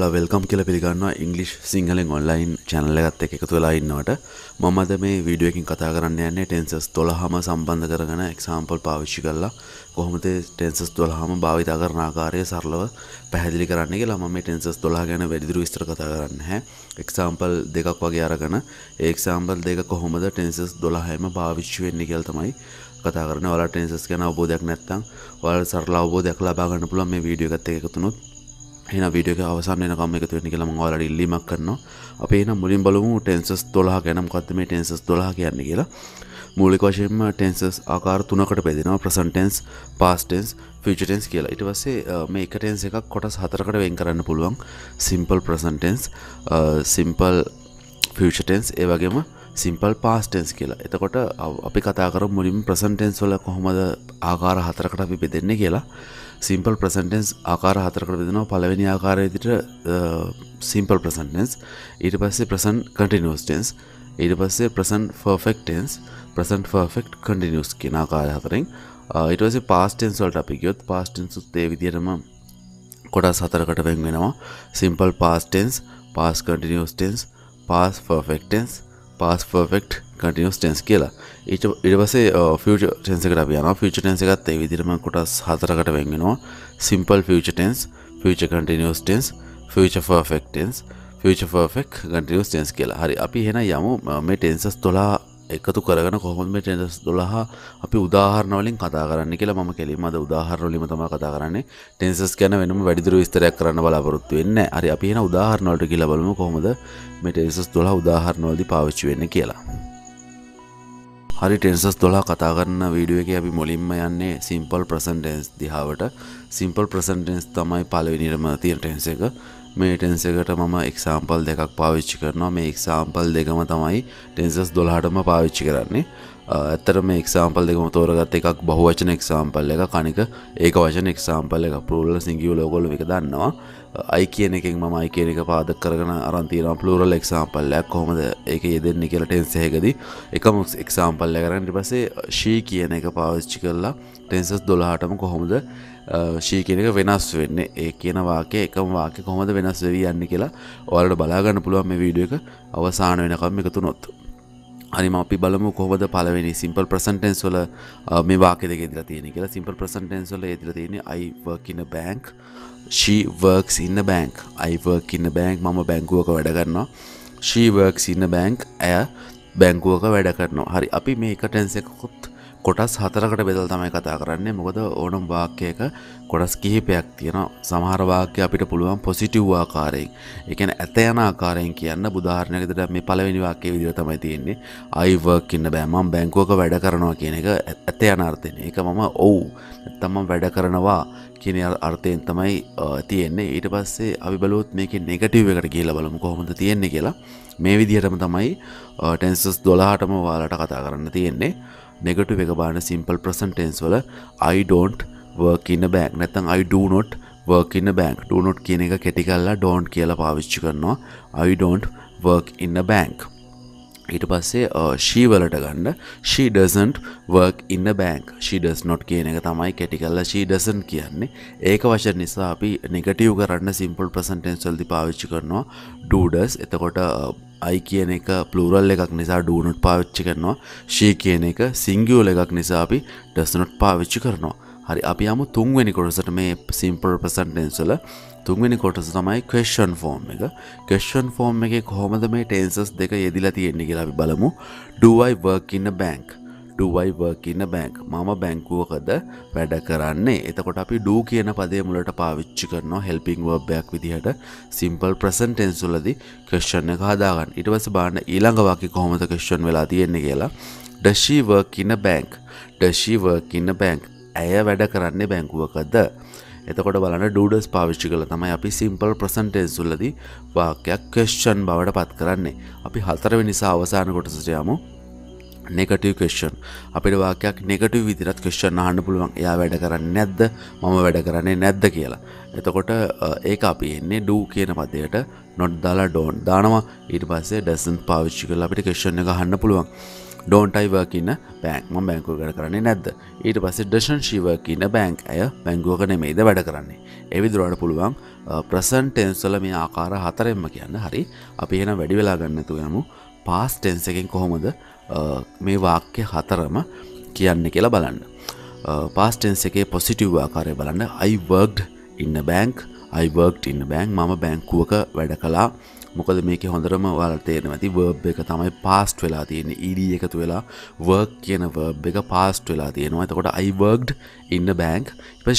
ඔල welcome කියල පිළිගන්නවා English සිංහලෙන් ඔන්ලයින් චැනල එකත් එක එකතු වෙලා ඉන්නවට. මමද මේ වීඩියෝකින් කතා කරන්න යන්නේ ටෙන්සස් තොළහම සම්බන්ධ කරගෙන එක්සාම්පල් පාවිච්චි කරලා. කොහොමද ටෙන්සස් දොළහම භාවිතා කරනාකාරය සරලව පැහැදිලි කරන්න කියලා මම ටෙන්සස් දොලා ගැන වැඩිදුරු විස්තර කතා කරන්න හැ එක්සාම්පල් දෙකක් වගේ අරගෙන ඒක්සාම්පල් දෙක කොහොමද ටෙන්සස් දොළහම භාවිච්චි වෙන්න කියල් තමයි කතා කරන වල ටෙන්සස් ගැන අවබෝධයක් නැත්තම් වල සරල අවබෝධයක් ලබාගන්න පුළුවන් මේ වීඩියෝ එකත් එකතුනුත් එන විඩියක අවසාන කම එක වෙනි කියලා මංවාලට ඉල්ලීමක් කරනවා. අපේ නම් මුලින් බලමු ටෙන්සස් දොලා ගැනම් කත්ත මේ ටෙන්සස් දොලා කියන්න කියලා. මූලික වශයෙන්ම ටෙන්සස් ආකාර තුනකට පෙදෙනවා ප්‍රසන්ටෙන්ස් පාස්ටෙන්ස් ෆිචටෙන්ස් කියලා. ඉට පස්සේ මේ එක ටෙන්ස් එකක් කොටස් හතරකට වෙන් කරන්න පුළුවන්. Simple present tense simple future tense ඒ වගේම සිම්පල් පාස්ටෙන්ස් කියලා. එතකොට අපි කතාකර මුලින් ප්‍රසන්ටෙන්ස් වල කොහොමද ආකාර හතරකට අපි බෙදෙන්නේ කියලා. සිම්පල් ප්‍රසන්ටෙන්ස් ආකාර හතරකට වෙදෙනවා පළවෙනි ආකාරයදිට සිම්පල් ප්‍රසන්ටෙන්ස් ඊට පස්සේ ප්‍රසන් කටිනිස්ටෙන්ස් ඊට පස්සේ ප්‍රසන් ෆර්ෆෙක්ටන්ස් ප්‍රසන් ෆර්ෆෙක්් කටිනිස් කියෙන ආකාර හතරෙන්. ඉටවසේ පාස්ටෙන්ස් වලට අපි ගියොත් පාස්ටෙන්සුත් ඒ විදිරම කොඩස් හතරකට වෙන් වෙනවා. Simple past tense past continuous tense past perfect tense past perfect continuous tense කියලා. ඊට ඉඩවසේ ෆිච ටෙන්සකට යන ෆිච ටෙන්ස එකත් ඒ විදිරම කොටස් හතරකට වෙන්ගෙනවා simple future tense future continuous tense future perfect tense future perfect continuous tense කියලා. හරි අපි හෙන යමු. මේ ටෙන්සස් තොලා එකතු කරගෙන කොහොම ටෙන්ස් දොළහා අපි උදාහරණවලින් කතා කරන්න කියලා ම කෙලිමද උදාහරණලිම තම කතා කරන්නේ. ටෙන්සස් ගැන වෙනම වැඩිදුර විස්තරයක් කරන්න බලාපොරොත්තු වෙන්න අරි අපි එන උදාහරණවලට කියලා බලමු කොහොමද මේ ටෙන්සස් දොලා උදාහරණවලදි පාවිච්චි වෙන්න කියලා. හරි ටෙන්සස් දොලා කතා කරන්න වීඩුව එක අපි මුලින්ම යන්නේ සිම්පල් ප්‍රසන්ටෙන්ස් දිහාවට. සිම්පල් ප්‍රසන්ටෙන්ස් තමයි පලවිනිරම තියෙන ටෙන්ස එක. මේ ටෙන්ස එකට මම එක්සාම්පල් දෙකක් පාවිච්චි කරනවා. මේ එක්සාම්පල් දෙකම තමයි ටෙන්සස් දොලාටම පාවිච්චි කරන්නේ. ඇත්තර මේ එක්සාම්පල් දෙකම තෝරගත් එකක් බහුවචන එක්සාම්පල් එක කනික ඒක වචන එක්සාම්පල් එක පරුල්ල සිංගිය ලෝගොල එක දන්නවා. අයි කියන එකෙන් මම අයි කියන එක පාදක් කරගෙන අරන්තින පලරල් එක්සාම්පල්ලයක් කොහොමද ඒක යෙදෙන්නේ කියලා ටෙන්සේකදී එකම එක්සාම්පල්ල කරන්න පසේ ශී uh, කියන එක පාවිච්චි කරලා ටෙන්සස් දොලාහටම කොහොමද uh, ශී කියන එක වෙනස් වෙන්න? ඒ කියන වාකය එකම වාක කොහොමද වෙනස් වෙවී යන්න කියලා ඔයාලට බලාගන්න පුළුවන් මේ වීඩියෝ එක අවසාන වෙනකම් එකතු නොත්තු අනිම අපි බලමු කොහොද පලවෙනි සිම්පල් ප්‍රසන්ටෙන්ස් වල මේ වාක දෙක ඉදිර තියෙන කියලා. සිම්පල් ප්‍රසන්ටෙන්ස් වල ඉදිර තියෙන අයිවර්කින බෑන්ක් ශීවර්ක්ස් ඉන්න බෑන්ක් අයිවර්ක් ඉන්න බෑන්ක් මම බැංකුවක වැඩ කරනවා. ශීවර්ක්ස් ඉන්න බෑන්ක් ඇය බැංකුවක වැඩ කරනවා. හරි අපි මේ එක ටැන්සෙකොත් කොටස් හතරකට බෙදල් තමයි කතා කරන්නේ. මොකද ඕනම් වාක්‍යයක කොටස් කිහිපයක් තියෙන සමහර වාක්‍ය අපිට පුළුවන් පොසිටිව් ආකාරයෙන් එකන ඇත යන ආකාරයෙන් කියන්න. බුධාරණයකතට මේ පලවෙනි වාක්‍ය විදිර තමයි තියෙන්නේ. අයිවර්ක් ඉන්න බෑමම් බැංකුවක වැඩ කරනවා කියන එක ඇත යන අර්ථයන. එක මම ඔවු තමම් වැඩ කරනවා කියන අර්ථයෙන් තමයි තියෙන්නේ. ඊට පස්සේ අපි බලුත් මේක නෙගටව් එකට කියලා බලමු. කොහොමද තියෙන්නේ කියලා. මේ විදිහටම තමයි ටැන්සස් දොලාටම වාලට කතා කරන්න තියෙන්නේ. නෙගටු එක බාන සිම්පල් ප්‍රසන්ටෙන්ස් වල අයිඩෝන්ට් වර්කින්න බෑක් නැතන් අයිඩනොට් වර්කින්න බෑන්ක් ඩනොට් කියන එක කෙටිකල්ලා ඩෝන්් කියලා පාවිච්චි කරනවා. අයිඩෝන්ට් වර්ක් ඉන්න බෑන්ක් ඊට පස්සේ ශීවලට ගන්න she doesn't work in a bank she does not කියන එක තමයි කෙටිකල්ල ශීඩසන් කියන්නේ. ඒක වශ නිසා අපි නෙගටව් කරන්න සිම්පල් ප්‍රසන්ටෙන්ස්වල්දි පාවිච්චි කරනවා. ඩඩස් එතකොට අයි කියන එක පලරල් එකක් නිසා ඩූනොට් පාවිච්චි කරනවා. ශී කියන එක සිංගියෝල එකක් නිසා අපි ඩස්නොට් පාවිච්චි කරනවා. හරි අපි අමු තුන්වෙනි කොටසට මේ සිම්පල් ප්‍රසන්ටෙන්සල තුන්වෙනි කොටස තමයි කේෂන් ෆෝර්ම් එක. කේෂන් ෆෝර්ම් එක කොහොමද මේ ටේන්සස් දෙක යෙදිලා තියෙන්නේ කියලා අපි බලමු. Do I work in a bank do I work in a bank මම බැංකුවකද වැඩ කරන්නේ. එතකොට අපි ඩූ කියන පදේ මුලට පාවිච්චි කරනවා හෙල්පිං වර්බයක් විදිහට. සිම්පල් ප්‍රසන්ටෙන්සුලදි ක්‍රෂ්ෂණ එක හදාගන්න. ඉටවස බාන්න ඊළඟවාකි කොහොමද ක්‍රෂ්ෂන් වෙලා තියෙන්නේ කියලා. ඩශී වර්කින්න බැංක් ඩශී වර්කින්න බැංක් ඇය වැඩ කරන්නේ බැංකුවකද? එතකොට බලන්න ඩඩස් පාවිච්චි කළ තමයි අපි සිම්පල් ප්‍රසන්ටේන්සුල්ලදී වාක්‍යයක් කේෂ්ෂන් බවට පත් කරන්නේ. අපි හතරව නිසා අවසාන කොටසටයමු නෙගටව කේෂන් අපිට වාකයක් නෙගටව විදිරත් කේෂන් අහන්න පුළුවන්. එයා වැඩ කරන්න නැද්ද? මම වැඩ කරන්නේ නැද්ද කියලා. එතකොට ඒ අපි එන්නේ ඩූ කියන පදයට නොට් දාලා ඩෝන් දානවා. ඊට පස්සේ ඩැසන් පාවිච්චි කල අපිට කේෂන් එක හන්න පුළුවන්. ඩෝන්ටයි වර්කින්න බෑන්ක් ම බැංකුව වැඩ කරන්නේ නැද්ද? ඊට පස්සේ ඩෂන් ශීවර්කින්න බෑන්ක් ඇය බැංගුවක නෙමේද වැඩ කරන්නේ? එවිදුරට පුළුවන් ප්‍රසන් ටෙන්ස්වල මේ ආකාර හතරෙන්ම කියන්න. හරි. අපි එන වැඩි වෙලා ගන්නතු යමු. පාස් ටෙන්ස එකෙන් කොහොමද? මේ වාක්‍ය හතරම කියන්න කියලා බලන්න. පාස්ටෙන්ස එකේ පොසිටව් ආකාරය බලන්න. අයිවර්ග් ඉන්න බෑන්ක් අයිවර්ග් ඉන්න බෑන්ක් මම බැංකුවක වැඩ කලා මොකද මේක හොඳරම වල තේරෙන ඇති වර්බ් එක තමයි පාස්ට් වෙලා තියෙන ඉඩ එකතු වෙලා වර්ක් කියන වර්බ් එක පාස්ට් වෙලා තියෙනවා. එතකොට අයිවර්ග් ඉන්න බෑන්ක්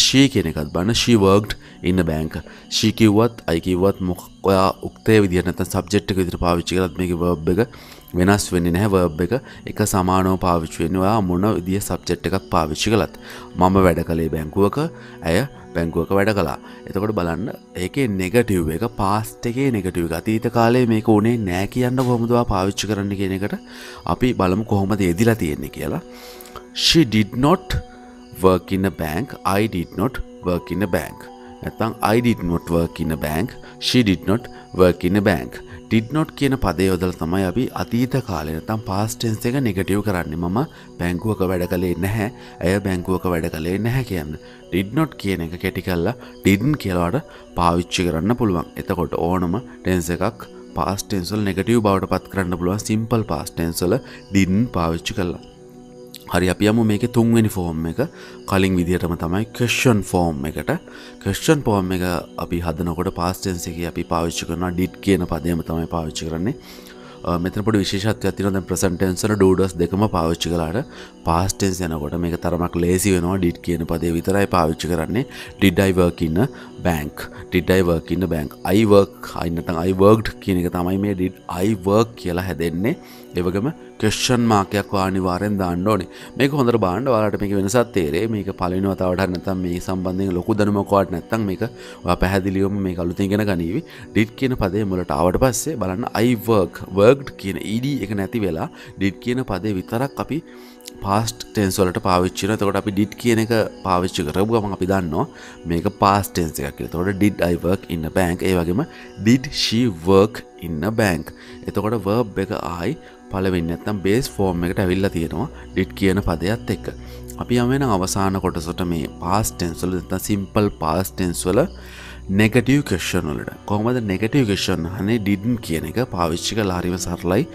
ශී කියන එකත් බන්න ශීවර්ග් ඉන්න බෑන්ක ශීකිව්වත් අයිකිවත් මොක් ඔයා උක්තේ විදිහනත සබ්ජෙට්ක විදිර පාවිච්චි කරත් මේක වර්බ් එක? වෙනස් වෙන්න නැහැ වර්බ් එක. එක සමානෝ පාවිච්චුවෙන්වා මොන විදිිය සබ්ජෙට් එකක් පාවිච්චි කළත්. මම වැඩ කළේ බැංකුවක ඇය බැංකුවක වැඩ කලා එතකොට බලන්න ඒක නෙගටව් එක පාස්ට එකේ නෙගටව අතීත කාලේ මේක උනේ නෑ කියන්න කොහොමදවා පාවිච්චි කරන්න කියන එකට අපි බලමු කොහොමද එදිලා තියෙන්නේ කියලා. She did not work in a bank. I did not work in a bank. නැත්තම් I did not work in a bank. She did not work in a bank. ඩිඩ්නොට් කියන පදේ යොදල තමයි අපි අතීත කාලනතම් පාස්ටෙන්ස් එක නෙගටව් කරන්න. මම බැංකුවක වැඩ කළේ නැහැ. ඇය බැංකුවක වැඩ කළේ නැහැ කියන්න. ඩිඩ්නොට් කියන එක කෙටි කල්ලා ඩිඩන් කියලවට පාවිච්චි කරන්න පුළුවන්. එතකොට ඕනම ටෙන්ස එකක් පාස්ටෙන්සල් නෙගටව බවට පත් කරන්න පුළුවන්. සිම්පල් පාස්ටෙන්සල ඩින් පාවිච්චි කල්ලා හරි අපි යමු මේක තුන්වෙනි ෆෝම් එක. කලින් විදිහටම තමයි කෂන් ෆෝම් එකට. කෂන් පෝම් එක අපි හදනකොට පාස්ටන්ස එක අපි පාවිච්චි කරන ඩිට් කියන පදයම තමයි පාවිච්චි කරන්නේ. මෙතනපට විශේෂත්ව ඇතින ද ප්‍රසන්ටන්සර ඩඩස් දෙකම පාවිච්චි කලාට පාස්ටෙන්ස් යනකොට මේ තරමක් ලේසි වෙනවා. ඩිට් කියන පදේ විතරයි පාවිච්චි කරන්නේ. ඩිඩ්ඩයිවර්කින්න බැංක් ඩිඩ්ඩයිවර්කින්න බැංක් අයිවර්ක් අයින්නට අයිවර්ග් කියන එක තමයි මේ ඩිට් අයිවර්ක් කියලා හැදෙන්නේ. එවගම කෙෂ්ෂන් මාකයක් වානිවාරෙන් දාන්න ඕනේ. මේක හොඳ බාණ්ඩ වාලට මේක වෙනසත් තේරේ මේක පලිනවතාවට නැතම් මේ සම්බන්ධය ලොකු දනමකවාට නැත්තම් මේක පැහැදිලියෝම මේ කලුතිගෙන ගනීවි. ඩිට් කියන පදේ මුලට ආවට පස්සේ බලන්න අයිවර්ක් වර්ග් කියන ඉඩ එක නැති වෙලා ඩිට් කියන පදේ විතරක් අපි පාස්ට ටෙන්ස්වලට පාවිච්චින තකොට අපි ඩිට් කියන එක පාවිච්චි කරපු ගම අපි දන්නවා මේක පාස්ටෙන්ස එකක් තොට ඩිඩ් අයිවර්ක් ඉන්න බෑන්ක් ඒ වගේම ඩිඩ් ශීවර්ක් ඉන්න බෑන්ක් එතකොට වර්බ් එක ආයි පලවෙන්න ඇත්තම් බේස් ෆෝර්ම් එකට ඇවිල්ල තියෙනවා ඩිට් කියන පදයක්ත් එක්ක. අපි යමෙන අවසාන කොටසොට මේ පාස්ටෙන්ස්වල ත සිම්පල් පාස්ටෙන්ස්වල නෙගටව කෂන් වලට. කොහමද නෙගටව කෂන් හනේ ඩිඩන් කියන එක පාවිච්චික ලාරිම සරලයි.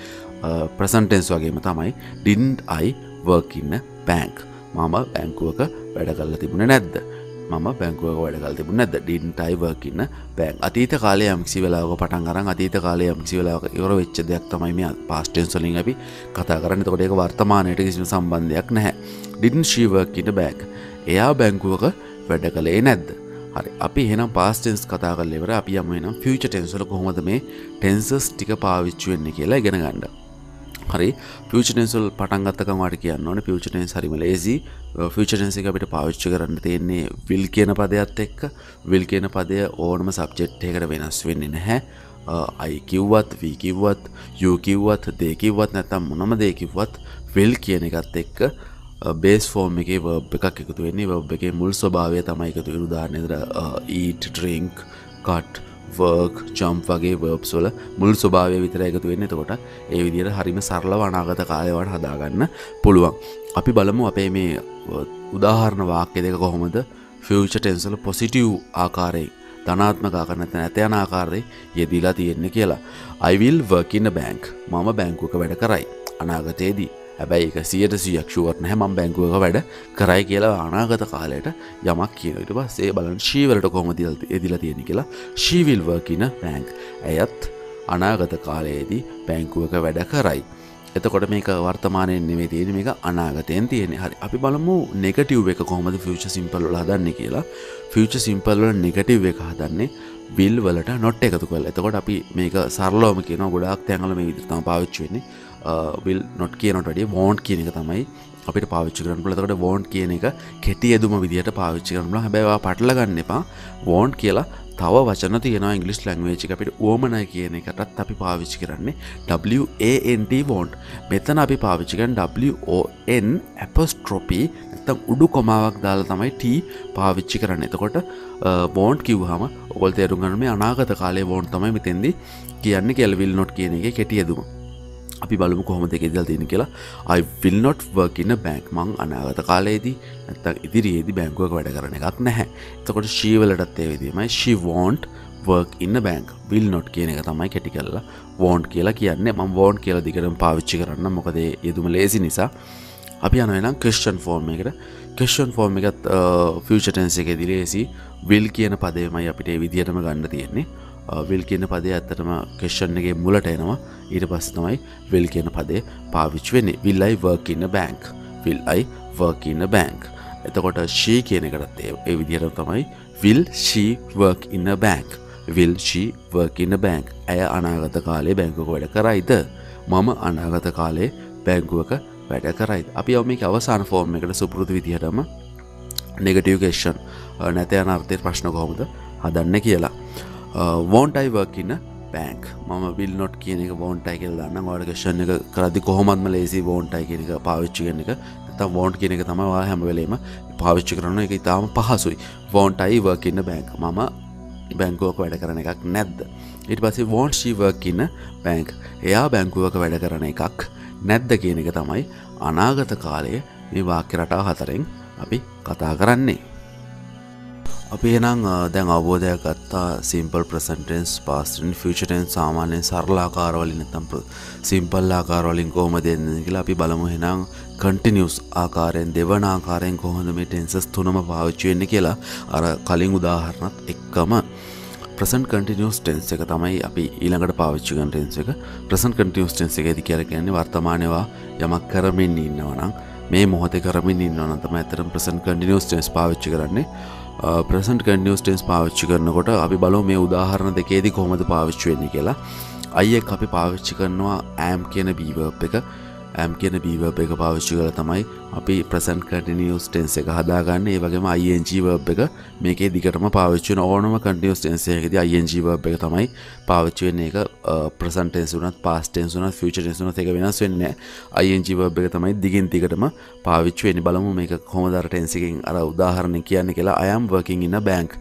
ප්‍රසන්ටෙන්ස් වගේම තමයි. ඩින්ඩ් අයි වර්කින්න බැංක් මම බැංකුවක වැඩ කල්ල තිබුණ නැද්ද? මම බැංකුවක වැඩකල් තිබුණ නැද ඩින්ටයි වර්කින්න බැං අතීත කාලය යම්කිසි වෙලාක පටන් අරන් අතීත කාලය යම්කිසි වෙලාක ඉවර වෙච්ච දෙයක් තමයි මේ පාස්ටෙන් සොලින් අපි කතා කරන්න. තකොට ඒක වර්තමානයට කිසිම සම්බන්ධයක් නැහැ. ඩින් ශීවර්කින්න බෑක් එයා බැංකුවක වැඩ කළේ නැද්ද? හරි අපි එනම් පාස්ටෙන්ස් කතා කල්ලෙවර අපි යම නම් ෆියච ටෙන්සල කොහොමද මේ ටෙන්සස් ටික පාවිච්චුවෙන්නේ කියලා ගෙන ගණ්ඩ හරි පිචනසල් පටන්ගත්තකමට කියන්න ඕන. පිචනය හරිම ලේසි ෆිචනන්ස එක අපිට පාවිච්චි කරන්න තියෙන්නේ විල් කියන පදයක්ත් එක්ක. විල් කියන පදය ඕනම සබ්ජෙට්යකට වෙනස් වෙන්නේ නැහැ. අයිකිව්වත් වීකිව්වත් යකිව්වත් දෙකිව්වත් නැතම් මොනම දෙකිව්වත් විල් කියන එකත් එක්ක බේස් ෆෝර්ම් එක වබ් එකක් එකතු වෙන්නේ. වබ් එක මුල් ස්වභාවය තමයි එකතු විරුදානදර ඊට ට්‍රිංක් කට් වර්ක් චම්ප් වගේ වර්බ්ස්වල මුල් ස්වභාවය විතර එකතු වෙන්න. තකොට ඒ විදියට හරිම සරල වනාගත කාලයවට හදාගන්න පුළුවන්. අපි බලමු අපේ මේ උදාහරණ වාක්‍ය දෙක කොහොමද ෆියච ටෙන්සල පොසිටව් ආකාරයෙන් ධනාත්මකාකරනත නැතයන ආකාරය යෙදීලා තියෙන්නේ කියලා. අයිවිල් වර්කින්න බැංක් මම බැංකුවක වැඩ කරයි. අනාගතයේදී. හැබැයි එක සියට සියක්ෂුවරන හැමම් බැංකුවක වැඩ කරයි කියලා අනාගත කාලයට යමක් කියනට පස්සේ බලන් ශීවලට කොම දිල් එදිල තියෙන කියලා ශීවිල්ව කියන බැංක් ඇයත් අනාගත කාලයේදී බැංකුවක වැඩ කරයි. එතකොට මේක වර්තමානයෙන් නෙවේ තියෙන මේක අනාගතයෙන් තියෙන හරි අපි බලමු නෙගටව් එක කොහොමද ෆිච සිම්පල් හදන්න කියලා. ෆිච සිම්පල්ල නෙගටව් එක හදන්නේ බිල් වලට නොට් එකතු කල් එතකොට අපි මේක සරලෝම කියන ගොඩක් තැඟල මේ විදිතම පාවිච්චවෙන්නේ විල් නොට් කියනට වඩිය වෝන්් කියන එක තමයි අපිට පාවිච්චි කරන ලතකට වෝන්් කියන එක කෙටි ඇදුම විදිහට පාවිච්චි කරනල හැබැවා පටල ගන්න එපා වෝන්් කියලා තව වචන තියෙන ඉංගලිස් ලංවේචි අපිට ඕමනය කියන එකටත් අපි පාවිච්චි කරන්නේ WANT වෝන්් මෙතන අපි පාවිච්චිකන් WON ඇපස්ට්‍රොපී නැතම් උඩු කොමාවක් දාලා තමයි T පාවිච්චි කරන්න එතකොට වෝන්් කිව්හම ඔගොල් තේරුම් ගන්න මේ අනාගත කාලේ වෝන් තමයි මෙතෙන්දි කියන්න කෙල්විල් නොට් කියන එක කෙටියදුම අපි බලමු කොහොම දෙක දල් තියෙන කියලා. I will not work in a bank. මං අනාගත කාලයේදී නැත්තම් ඉදිරියේදී බැංකුවක වැඩ කරන එකක් නැහැ. එතකොට she වලටත් ඒ විදිහමයි. She won't work in a bank. will not කියන එක තමයි කැටි කරලා won't කියලා කියන්නේ. මම won't කියලා දිගටම පාවිච්චි කරන්න. මොකද ඒ යෙදුම ලේසි නිසා. අපි යනවා නම් question form එකට. question form එකත් uh, future tense එකේදී ලේසි will කියන පදයමයි අපිට ඒ විදිහටම ගන්න තියෙන්නේ. විල් කියන පදේ ඇත්තටම කෙෂ්ෂන් එකගේ මුලට එනවා. ඊට පස්ස තමයි විල් කියන පදේ පාවිච් වෙන්නේ. Will I work in a bank will I work in a bank එතකොට ශී කියන එකටත් ඒ විදිහට තමයි will she work in a bank will she work in a bank ඇය අනාගත කාලේ බැංකුක වැඩ කරයිද? මම අනාගත කාලේ බැංකුවක වැඩ කරයිද? අපි ඔම මේ අවසාන ෆෝර්ම් එකට සුපුරුදු විදිහටම නෙගටියකේෂන් නැත යන අර්ථය ප්‍රශ්න කොහොමද හදන්න කියලා. Won't I working in bank මම බිල් නොට් කියන එක බෝන්ටයි කියල දන්න වාඩකෂණ එක කරදි කොහොමත්ම ලේසි බෝන්ටයි කියන එක පාවිච්චි කියන එක. තම් වෝන්ට් කියන එක තමවා හැමවෙලේම පාවිච්චි කරන එක ඉතාම පහසුයි. වෝන්ටයි වර්කින්න බෑන්ක් මම බැංකුවක වැඩ කරන එකක් නැද්ද? ඉට පසේ වෝන්් ශීවර්කින්න බැංක් එයා බැංකුවක වැඩ කරන එකක් නැද්ද කියන එක තමයි අනාගත කාලය මේ වාක්‍ය රටා හතරෙන් අපි කතා කරන්නේ. අපි එනම් දැන් අවබෝධයක් ගත්තා සිම්පල් ප්‍රසන්ටන්ස් පාස්ටන් ෆිචටන් සාමාන්‍යයෙන් සරලාකාරවලින් නතම් සිම්පල් ආකාරවලින් කොහොම දෙන්න කියලා අපි බලමු. හෙනම් කටිනිියස් ආකාරයෙන් දෙවන ආකාරයෙන් කොහොඳ මේ ටෙන්සස් තුනම පාවිච්චුවෙන්න කියලා අර කලින් උදාහරණත් එක්කම ප්‍රසන් කටිනිියස් ටෙන්ස් එක තමයි අපි ඊළඟට පාවිච්චි කටෙන්ස් එක. ප්‍රසන් කටිනිියස් ටෙන්ස් එක ඇති කියර කියන්නේ වර්තමානවා යමක් කරමින් ඉන්නවනම් මේ මොහොත කරමින් ඉන්නවන තම ඇතරම් ප්‍රසන් කටිනිියස් ටෙන්ස් පාවිච්චි කරන්නේ. ප්‍රසන්ට කන්ඩියස් ටෙන්ස් පාවිච්චි කරනකොට අපි බලෝ මේ උදාහරණ දෙකේදී කොහොමද පාවිච්චි වෙන්නේ කියලා. අයියෙක් අපි පාවිච්චි කරනවා ඇම් කියන බීවප් එක. ඇම් කියන බීවබ් එක පාවිච්චි කළ තමයි අපි ප්‍රසන් කටිනිියස් ටෙන්ස් එක හදාගන්න. ඒ වගේම අයිජීවබ් එක මේකේ දිගටම පාවිච්චන ඕනම කටියස් ටෙන්සේකද අයිජීවබ් එක තමයි පාවිච්චි වෙන්න. එක ප්‍රසන්ටෙන්සුනත් පාස්ටෙන්සුනත් ෆිචටෙන්සුන එක වෙනස් වෙන්න අයිජීවබ් එක තමයි දිගින් දිගටම පාවිච්චුවෙනි බලමු මේක කොමදර ටෙන්සිකින් අර උදාහරණ කියන්න කියලා. අයම් වකින් ඉන්න බැංක්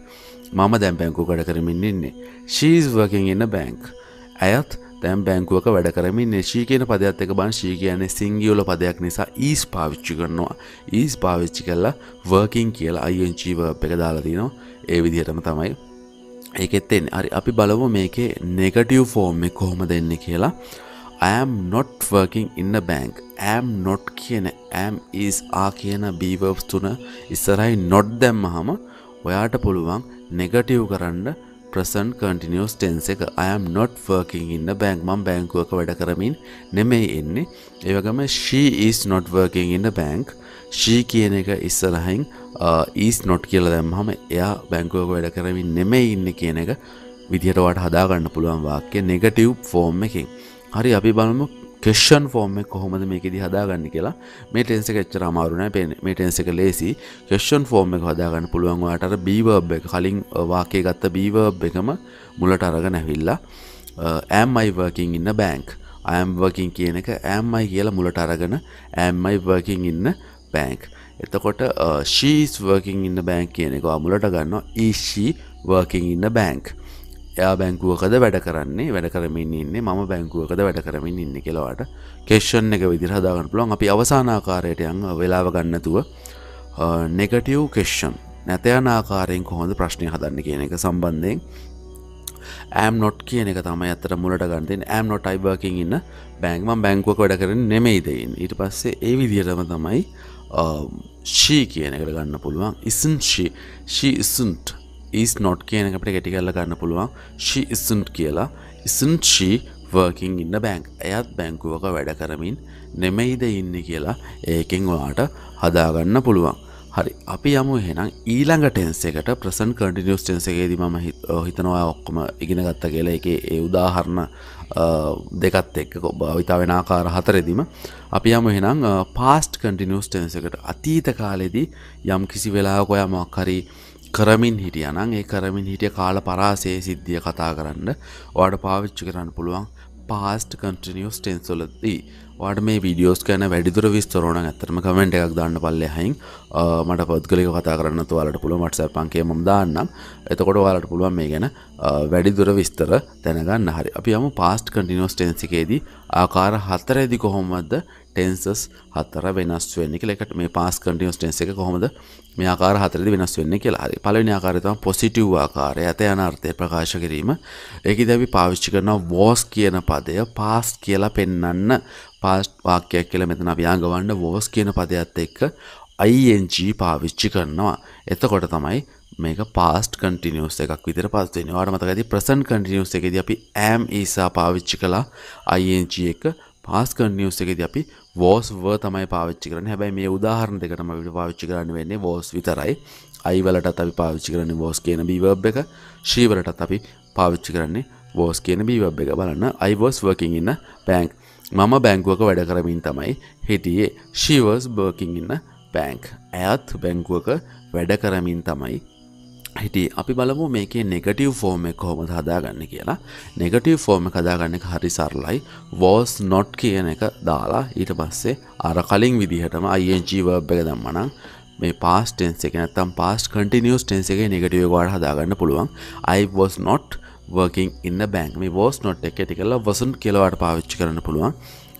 මම දැම් බැංකු කඩ කරමින් ඉන්නේ. ශීස් වකින් ඉන්න බැංක් ඇයත් තැම් බැංකුවක වැඩ කරමින් ශී කියන පදයක් එක බන් ශී කියන්නේ සිංගියෝල පදයක් නිසා ඊස් පාවිච්චි කරනවා. ඊස් පාවිච්චි කල්ලා වර්කින් කියලා අයිංචීව එක දාලතිනවා ඒ විදිහටම තමයි ඒකෙත්තෙන් අරි අපි බලමු මේකේ නෙගටව් ෆෝර්ම් එක කොහොම දෙන්න කියලා. Am not working in a bank am not කියන ඇම් ඊස් ආ කියන බීවර්ස් තුන ඉස්සරයි නොට් දැම්ම හම ඔයාට පුළුවන් නෙගටව් කරන්න ප්‍රසන් කටිනිියස් ටෙන්ස එක. අයම් නොට් වර්කින් ඉන්න බැංක්මම් බැංකුවක වැඩ කරමින් නෙමෙයි එන්නේ. ඒවගම she is not working in a bank she කියන එක ඉස්සරහින් uh, ඊස් නොට් කියල දැම්හම එයා බැංකුවක වැඩ කරමින් නෙමෙයි ඉන්න කියන එක විදිහටවට හදාගන්න පුළුවන් වාක්‍ය නෙගටව් ෆෝර්ම් එකින්. හරි අපි බලමු කෙෂන් ෆෝර්ම කොහොමද මේකෙදි හදාගන්න කියලා. මේ ටෙන්ස එච්චර අමාරුනෑ පෙන් මේ ටෙන්ස එක ලේසි කෙෂන් ෆෝර්ම එක හදාගන්න පුළුවන්වාට බීවබ් එක. කලින් වාකය ගත්ත බීවබ් එකම මුලට අරග නැවිල්ලා ඇම්මයි වර්කින් ඉන්න බෑංක් අයම්වර්කින් කියන එක ඇම්මයි කියලා මුලට අරගෙන ඇම්මයි වර්කින් ඉන්න බෑංක් එතකොට ශීස් වර්කින් ඉන්න බෑංක් කියන එක අමුලට ගන්න ඊශී වර්කින් ඉන්න බෑංක් එයා බැංකුවකද වැඩ කරන්නේ වැඩ කරමින් ඉන්නේ මම බැංකුවකද වැඩ කරමින් ඉන්න කෙලවාට කෙෂ්ෂන් එක විදිර හදාගන්න පුළොන් අපි අවසානාකාරයට යන් වෙලාව ගන්නතුව නෙගටව් කෙෂ්ෂන් නැතයන ආකාරයෙන් කොහොඳ ප්‍රශ්නය හදන්න කියන එක සම්බන්ධයෙන් ඇම් නොට් කියන එක තම ඇතර මුලට ගන්තෙන් ඇම් නොට අයිබර්කින් ඉන්න බැංක්ම බැංකුවක වැඩ කරන නෙමෙයිදයින් ඊට පස්සේ ඒ විදිහටම තමයි ශී කියන එකට ගන්න පුළුවන්. Isn't she she isn't is not කියන අපට ගැටි කරල ගන්න පුළුවන්. ශි ඉසුන්ට් කියලා. Isn't she working in a bank ඇයත් බැංකුවක වැඩ කරමින් නෙමෙයිද ඉන්න කියලා ඒකෙන් වාට හදාගන්න පුළුවන්. හරි අපි යමු එහෙනම් ඊළඟ ටෙන්ස එකට ප්‍රසන් කටිනිියස් ටෙන්සගේදී ම හිතනවා ඔක්කොම ඉගෙන ගත්ත කියලා. එක ඒ උදාහරණ දෙකත් එක්ක භවිතා වෙන ආකාර හතරෙදිම. අපි යම එහෙනම් පාස්ට් කටිනිියස් ටෙන්සකට අතීත කාලෙදී යම් කිසි වෙලා කොය මොක්හරි කරමින් හිටියනං ඒ කරමින් හිටිය කාල පරාසේ සිද්ධිය කතා කරන්න ඕට පාවිච්චි කරන්න පුළුවන් පාස්ට කන්ටිනිියස් ටෙන්සොලදී වාට මේ වීඩියෝස් කෑන වැඩිදුර විස්තරෝන ඇතරම කමෙන්ට් එකක් දාන්න පල්ලෙ හයින් මට පොද්ගලික කතා කරන්න තුවාලට පුළුව මටසල් පන්කේ ම දාන්නම්. එතකොට වාලට පුළුවන් මේ ගැන වැඩිදුර විස්තර දැනගන්න හරි. අපි යම පාස්ට කටිනෝස් ටෙන්සිකේදී ආකාර හතරඇදි කොහොමද ටෙන්සස් හතර වෙනස් වෙන්න එකට මේ පාස් කටිනස් ටෙන්ස එක කොහොමද මේ ආකාර හතරදි වෙනස් වෙන්න කියලා. හරි. පලවෙනි ආකාරතම පොසිටව් ආකාරය. ඇත යන අර්ථය ප්‍රකාශ කිරීම. ඒක දැවි පාවිච්චි කරන වෝස් කියන පදය පාස් කියලා පෙන්නන්න. පාස්් වාක්‍යයක් කියල මෙතන ව්‍යාගවන්න වෝස් කියන පදයක්ත් එක්ක ING පාවිච්චි කරනවා. එතකොට තමයි මේක පාස්ට කටිනිියස් එකක් විතර පස්සේ වාට මතකති ප්‍රසන් කටිනිියස් එකෙද අපි ඇම් ඒසා පාවිච්චි කලා ING එක පාස් කනිියස් එකෙද අපි වෝස් ව තමයි පාවිච්චි කරන හැබයි මේ උදාහරණ දෙකටම විට පාවිච්චි කරන්න වෙන්නේ වෝස් විතරයි. අයිවලටත් අපි පාවිච්චි කරන්න වෝස් කියන බීවබ් එක. ශීවලටත් අපි පාවිච්චි කරන්නේ වෝස් කියන බීවබ් එක. බලන්න අයිවෝස් වර්කින් ඉන්න බැංක් මම බැංකුවක වැඩ කරමින් තමයි හිටියේ. ශීවර්ස් බර්කින් ඉන්න බැංක් ඇත් බැංකුවක වැඩ කරමින් තමයි හිටි අපි බලමු මේකේ නෙගටව් ෆෝර්ම එක කොහොමද හදාගන්න කියලා. නෙගටව් ෆෝර්ම කදාගන්න එක හරි සරලයි. වෝස් නොට් කියන එක දාලා ඊට පස්සේ අර කලින් විදිහටම අයිජීවබ් එක දම්මනම් මේ පාස් ටෙන්ස් එක නැත්තම් පාස් කටිනිියස් ටෙන්ස් එක නෙගටව වාඩ හදාගන්න පුළුවන්. I was not working in a bank මේ වෝස් නොට් එක ඇති කලා වසන් කියලවාට පාවිච්චි කරන්න පුළුවන්.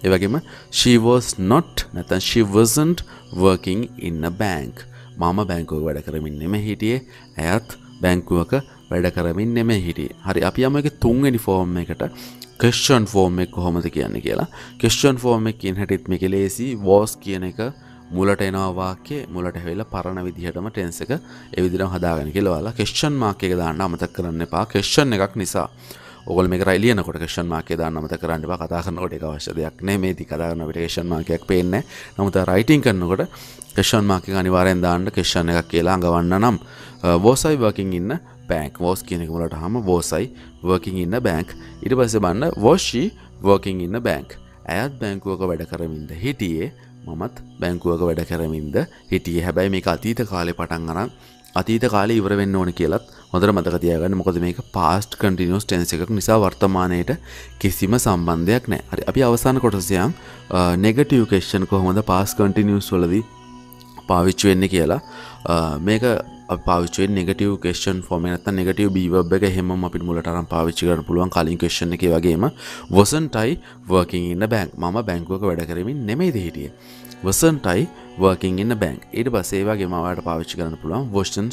ඒවගේම she was not නැතන් she wasn't working in a bank. මම බැංකුව වැඩ කරමින් නෙම හිටියේ. ඇයත් බැංකුවක වැඩ කරමින් නෙම හිටිය. හරි අපි යම එක තුන්ගනි ෆෝර්ම් එකට කෙස්ෂන් ෆෝර්ම් එක කොහොමද කියන්න කියලා. කෙස්ෂන් ෆෝර්ම් එකින් හැටිත් මේක ලේසි වෝස් කියන එක මුලට එනවා වාක්‍ය මුලට හැවෙල පරණ විදිහටම ටෙන්ස එක එවිදිරම් හදාගෙන කියලවාලා කෙස්ෂන් මාකය දාන්න අමතක් කරන්න එපා. කෙස්ෂන් එකක් නිසා. ඔගල් මේ රයිලියනකොට ක්ෂන් මාකය දාන්න මත කරන්න කතා කරනකොට එක අවශ්‍ය දෙයක් නේ මේ ති කතාරන පිටේෂන් මාකයක් පේන්න නමුත රයිටිං කරන්නකොට කෙෂන් මාක අනිවාරෙන් දාන්න කෙෂණ එකක් කියලා අඟවන්න නම් වෝසයි වකින් ඉන්න බෑන්ක් වෝස් කියනෙක මුලට හම වෝසයි වර්කින් ඉන්න බෑන්ක් ඉට පස බන්න වෝෂී වර්කින් ඉන්න බෑන්ක් ඇයත් බැංකුවක වැඩ කරමින්ද හිටියේ මමත් බැංකුවක වැඩ කරමින්ද හිටිය. හැබැයි මේ අතීත කාලෙ පටන් අරන් අතීත කාල ඉවර වෙන්න ඕන කියලත් හොඳර මතක තියාගන්න. මොකද මේක පාස්ට් කටිනිස් ටෙන්ස එකක් නිසා වර්තමානයට කිසිම සම්බන්ධයක් නෑ හරි අපි අවසාන කොටසයන් නෙගටව කේෂන් කොහොමද පාස් කටිනිියස් වලදී පාවිච්චි වෙන්න කියලා. මේක පාවිචේ නෙගටව කේෂන් ෆෝමනත් නෙගටව බීවබ් එක හෙම අපිට මුලටරම් පාවිච්චි කරන පුළුවන් කලින් කේෂණ එක වගේම. වසන්ටයි වර්කින් ඉන්න බැංක් මම බැංකුවක වැඩ කරමින් නෙමේද හිටිය? වසන්ටයි වර්කින් ඉන්න බැංක් ඊට පසේවාගේ මවට පාවිච්චි කරන පුළුවන්. Wasn't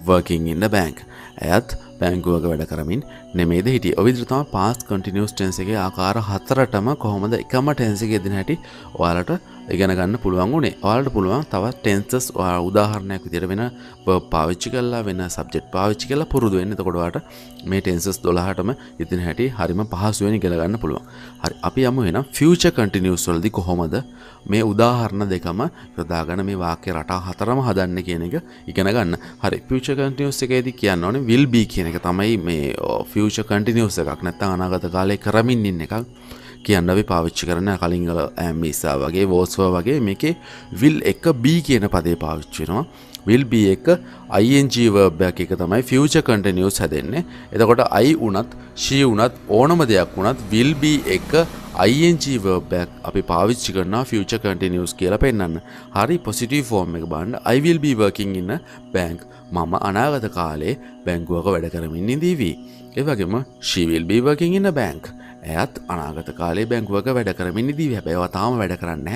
she working in a bank ඇත් බැංකුවක වැඩ කරමින් නෙමේද හිටිය. ඔවිදිරතම පාස් කටිනිියස් ටෙන්ස එක ආකාර හතරටම කොහොමද එකම ටැන්සක ෙදෙන හැටි ඔයාලට ඉගෙන ගන්න පුළුවන් වුණේ. ඔයාලට පුළුවන් තවත් ටෙන්සස් උදාහරණයක් විදිර වෙන පාවිච්චි කල්ලා වෙන සබ්ජෙට් පාවිච්චි කල පුරුදු වෙන්න. තකොටවාට මේ ටෙන්සස් දොළහටම ඉතින් හැටි හරිම පහසුවෙන ගෙලගන්න පුළුවන්. හරි අපි යම වෙන ෆියච කටිනිියස් වලදි කොහොමද මේ උදාහරණ දෙකම යොදාගන මේ වාක්‍ය රටා හතරම හදන්න කියන එක ඉගෙන ගන්න. හරි පිච කටිනිියස් එකේද කියන්න ඕන විල් බී කියන එක තමයි මේ oh, ෆියච කටිනිියස් එකක්. නැත්ත අනාගත කාලය කරමින් ඉන්න එකක්. කියන්න අපි පාවිච්චි කරන කලින්ගල ඇම්මිසා වගේ වෝස්ව වගේ මේකේ විල් එක බී කියන පදේ පාවිච්චිනවා විල් බී එක අයිජීවර්බයක් එක තමයි ෆියච කටනිියස් හැදෙන්නේ. එතකොට අයි උනත් ශී වනත් ඕනම දෙයක් වුණත් විල්බී එක අයිජීවර්බයක් අපි පාවිච්චි කරන ෆියච කටිනිියස් කියල පෙන්න්න හරි පොසිටව ෆෝර්ම් එක බන්න අයිවිල්බී වර්කින් ඉන්න බැංක් මම අනාගත කාලේ බැංකුවක වැඩ කරමින් ඉදීවී ඒවගේම ශීවිල් බීවකින් ඉන්න බැංක් ඇත් අනාගත කාලේ බැංකුවක වැඩ කරමින් දී හැබැවතාම වැඩ කරන්න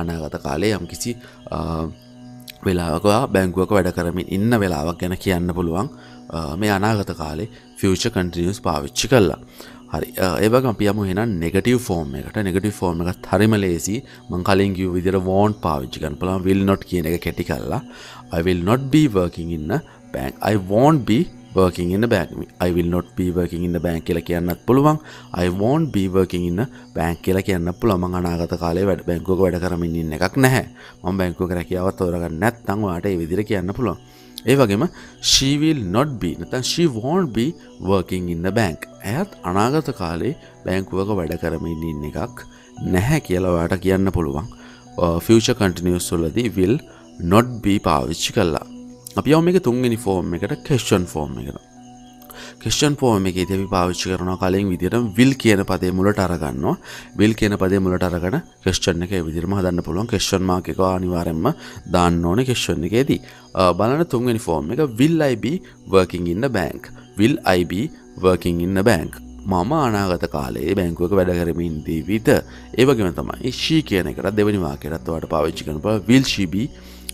අනාගත කාලේ යම් කිසි වෙලාවක බැංකුවක වැඩ කරමින් ඉන්න වෙලාවක් ගැන කියන්න පුළුවන්. මේ අනාගත කාලේ ෆියච කන්ටිනිියස් පාවිච්චි කල්ලා හරි. ඒවක අපියම හෙන නෙගටව ෆෝර්ම් එකට. නෙගටව ෆෝර්ම් එකත් හරිම ලේසි මං කලින් කිව විදිර වෝන් පාවිච්චිකන් පලා විල් නොට් කියන එක කෙටි කල්ලා I will not be working in a bank. I won't be working in a bank. I will not be working in the bank කියලා කියන්නත් පුළුවන්. I won't be working in a bank කියලා කියන්න පුළුවන්. මම අනාගත කාලේ වැඩ බැංකුවක වැඩ කරමින් ඉන්න එකක් නැහැ. මම බැංකුවක රැකියාවක් තෝරගන්න නැත්නම් ඔයාලට ඒ විදිහට කියන්න පුළුවන්. ඒ වගේම she will not be නැත්නම් she won't be working in the bank. එයත් අනාගත කාලේ බැංකුවක වැඩ කරමින් ඉන්න එකක් නැහැ කියලා ඔයාලට කියන්න පුළුවන්. Uh, future continuous වලදී will not be පාවිච්චි කළා. අපි යව මේක තුන්වෙනි ෆෝර්ම් එකට කෙස්ෂන් ෆෝර්ම් එකට. කෙස්ෂන් ෆෝර්ම් එකේ අපි පාවිච්චි කරනවා කලින් විදිහට විල් කියන පදේ මුලට අරගන්නවා. විල් කියන පදේ මුලට අරගෙන කෙස්ෂන් එක ඒ විදිහටම හදන්න පුළුවන්. කෙස්ෂන් මාක් එක අනිවාර්යෙන්ම දාන්න ඕනේ කෙස්ෂන් එකේදී. බලන්න තුන්වෙනි ෆෝර්ම් එක will I be working in the bank? will I be working in the bank? මම අනාගත කාලේ බැංකුවක වැඩ කරමින් දීවිත ඒවගේම තමයි ශී කියන එකට දෙවනි වාකයටත් වාට පාවිච්චි කරන will she be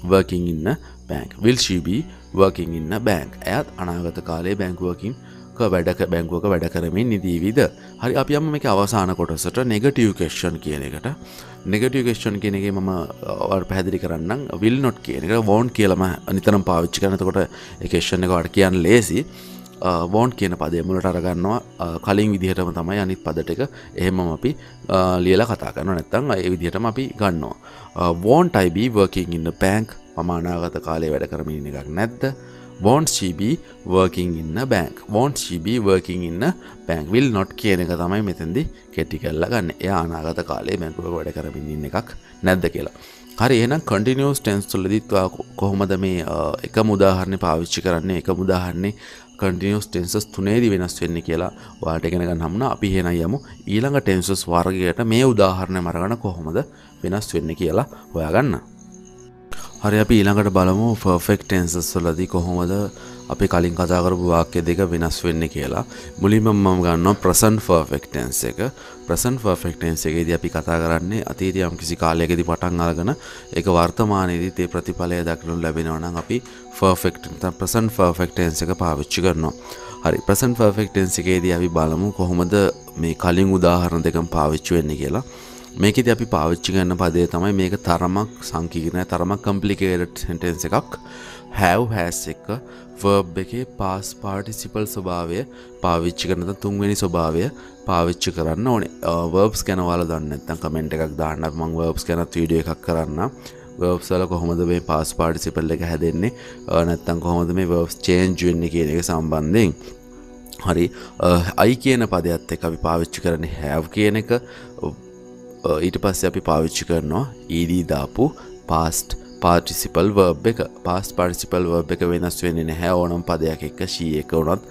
working in a bank will she be working in a bank ඇත් අනාගත කාලේ බැංකුවකින් වැඩක බැංකුවක වැඩ කරමින් නිදීවිද? හරි අපි අම එක අවසාන කොටසට නෙගටව කේෂන් කියන එකට. නෙගටව කේෂන් කියන එක මම පැදිලි කරන්න විල් නොට් කියන එක වෝන් කියලම අනිතරම් පාවිච්චි කරනතකොට එකේෂණ එක වට කියන්න ලේසි. වෝන්් කියන පදය මුලට අරගන්නවා. කලින් විදිහටම තමයි අනිත් පදට එක එහෙම අපි ලියල කතා කරන නැත්තං ඒ විදිහටම අපි ගන්නවා. වෝන්ට අයිබ වර්කින් ඉන්න පැංක් පමානාගත කාලේ වැඩ කරමින් එකක් නැද්ද? Won't she be working in a bank? Won't she be working in a bank? Will not කියන එක තමයි මෙතැදි කෙටි කල්ල ගන්න. එය අනාගත කාලේ බැංකුව වැඩ කරමින් ඉන්න එකක් නැද්ද කියලා. හරි එනම් කටිනිියස් ටෙන්ස් තුලදිත්වා කොහොමද මේ එක මුදාහරණය පාවිච්චි කරන්නේ? එක මුදාහරන්නේ කටිනිියස් ටෙන්සස් තුනේදි වෙනස් වෙන්න කියලා වාට එකෙනග හම්න අපි හෙන යමු. ඊළඟ ටෙන්සස් වර්ගයට මේ උදාහරණය මරගන කොහොමද වෙනස් වෙන්න කියලා හොයාගන්න. හරි අපි ඊළඟට බලමු ෆර්ෆෙක්් ටෙන්සස් වලදී කොහොමද අපි කලින් කතා කරපු වාක්‍ය දෙක වෙනස් වෙන්න කියලා. මුලින්ම මම ගන්නවා ප්‍රසන් ෆර්ෆෙක්ටන්ස් එක. ප්‍රසන් ෆර්ෆෙක්ටන්ස් එකේදී අපි කතා කරන්නේ අතීතයේ යම් කිසි කාලයකදී පටන් අරගෙන ඒක වර්තමානයේදී තේ ප්‍රතිඵලය දක්නු ලැබෙනවා නම් අපි ෆර්ෆෙක්ට් ප්‍රසන් ෆර්ෆෙක්ටන්ස් එක පාවිච්චි කරනවා. හරි ප්‍රසන් ෆර්ෆෙක්ටන්ස් එකේදී අපි බලමු කොහොමද මේ කලින් උදාහරණ දෙකම පාවිච්චි වෙන්නේ කියලා. මේකෙද අපි පාවිච්චි ගන්න පදේ තමයි මේක තරමක් සංකීර්ණය තරමක් කම්පලිකේට සෙන්ටෙන්ස එකක්. හැව් හැස් එක වර්බ් එකේ පාස් පාටිසිපල් ස්වභාවය පාවිච්චි කරනත තුන්වෙනි ස්වභාවය පාවිච්චි කරන්න ඕනේ. වර්බ්ස් ගැනවාල දන්න ඇත්තම් කමෙන්ට් එකක් දාන්න. මං වර්බ්ස් ගැනත් වීඩිය එකක් කරන්න. වර්බ්සල කොහොමද මේ පාස් පාටිසිපල් එක හැදෙන්නේ? නැත්තම් කොහොමද මේ වර්බ්ස් චේන්ජ් වෙන්නේ කියන එක සම්බන්ධයෙන්. හරි. අයි කියන පදයක්ත් එක අපි පාවිච්චි කරන හැව් කියන එක. ඊට පස්සේ අපි පාවිච්චි කරනවා ඊඩී දාපු පාස්ට් පාටිසිපල් වර්බ් එක. පාස් පාටිසිපල් වර්බ් එක වෙනස් වෙන්නේ නැහැ. ඕනම් පදයක් එක්ක ශී එක වුණොත්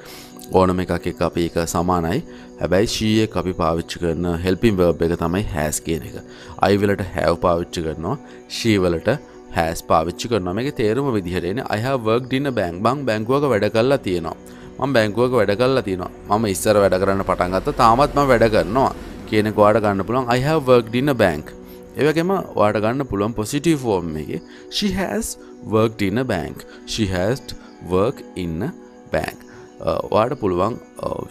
ඕනම එකක් එක අපි එක සමානයි. හැබැයි ශීය අපි පාවිච්චි කරන හෙල්පින් වර්බ් එක තමයි හැස් කියන එක. අයිවලට හැව් පාවිච්චි කරනවා. ශීවලට හැස් පාවිච්චි කරන මේක තේරුම විදිහටන අහ වර්ක් ඩින්න බැංක් බං බැංකුවක වැඩ කල්ලා තියෙනවා. මම බැංකුවක වැඩ කල්ලා තියෙනවා. මම ඉස්සර වැඩ කරන්න පටන්ගත්ත තාමත්ම වැඩ කරනවා. කියනෙකවාට ගන්න පුළන් අහ වර්ක් ඩින්න බැංක් ඒවගේම වාට ගන්න පුළුවන් පොසිටව ෆෝර්ම් එක. She has worked in a bank. She has work in a bank. වාට පුළුවන්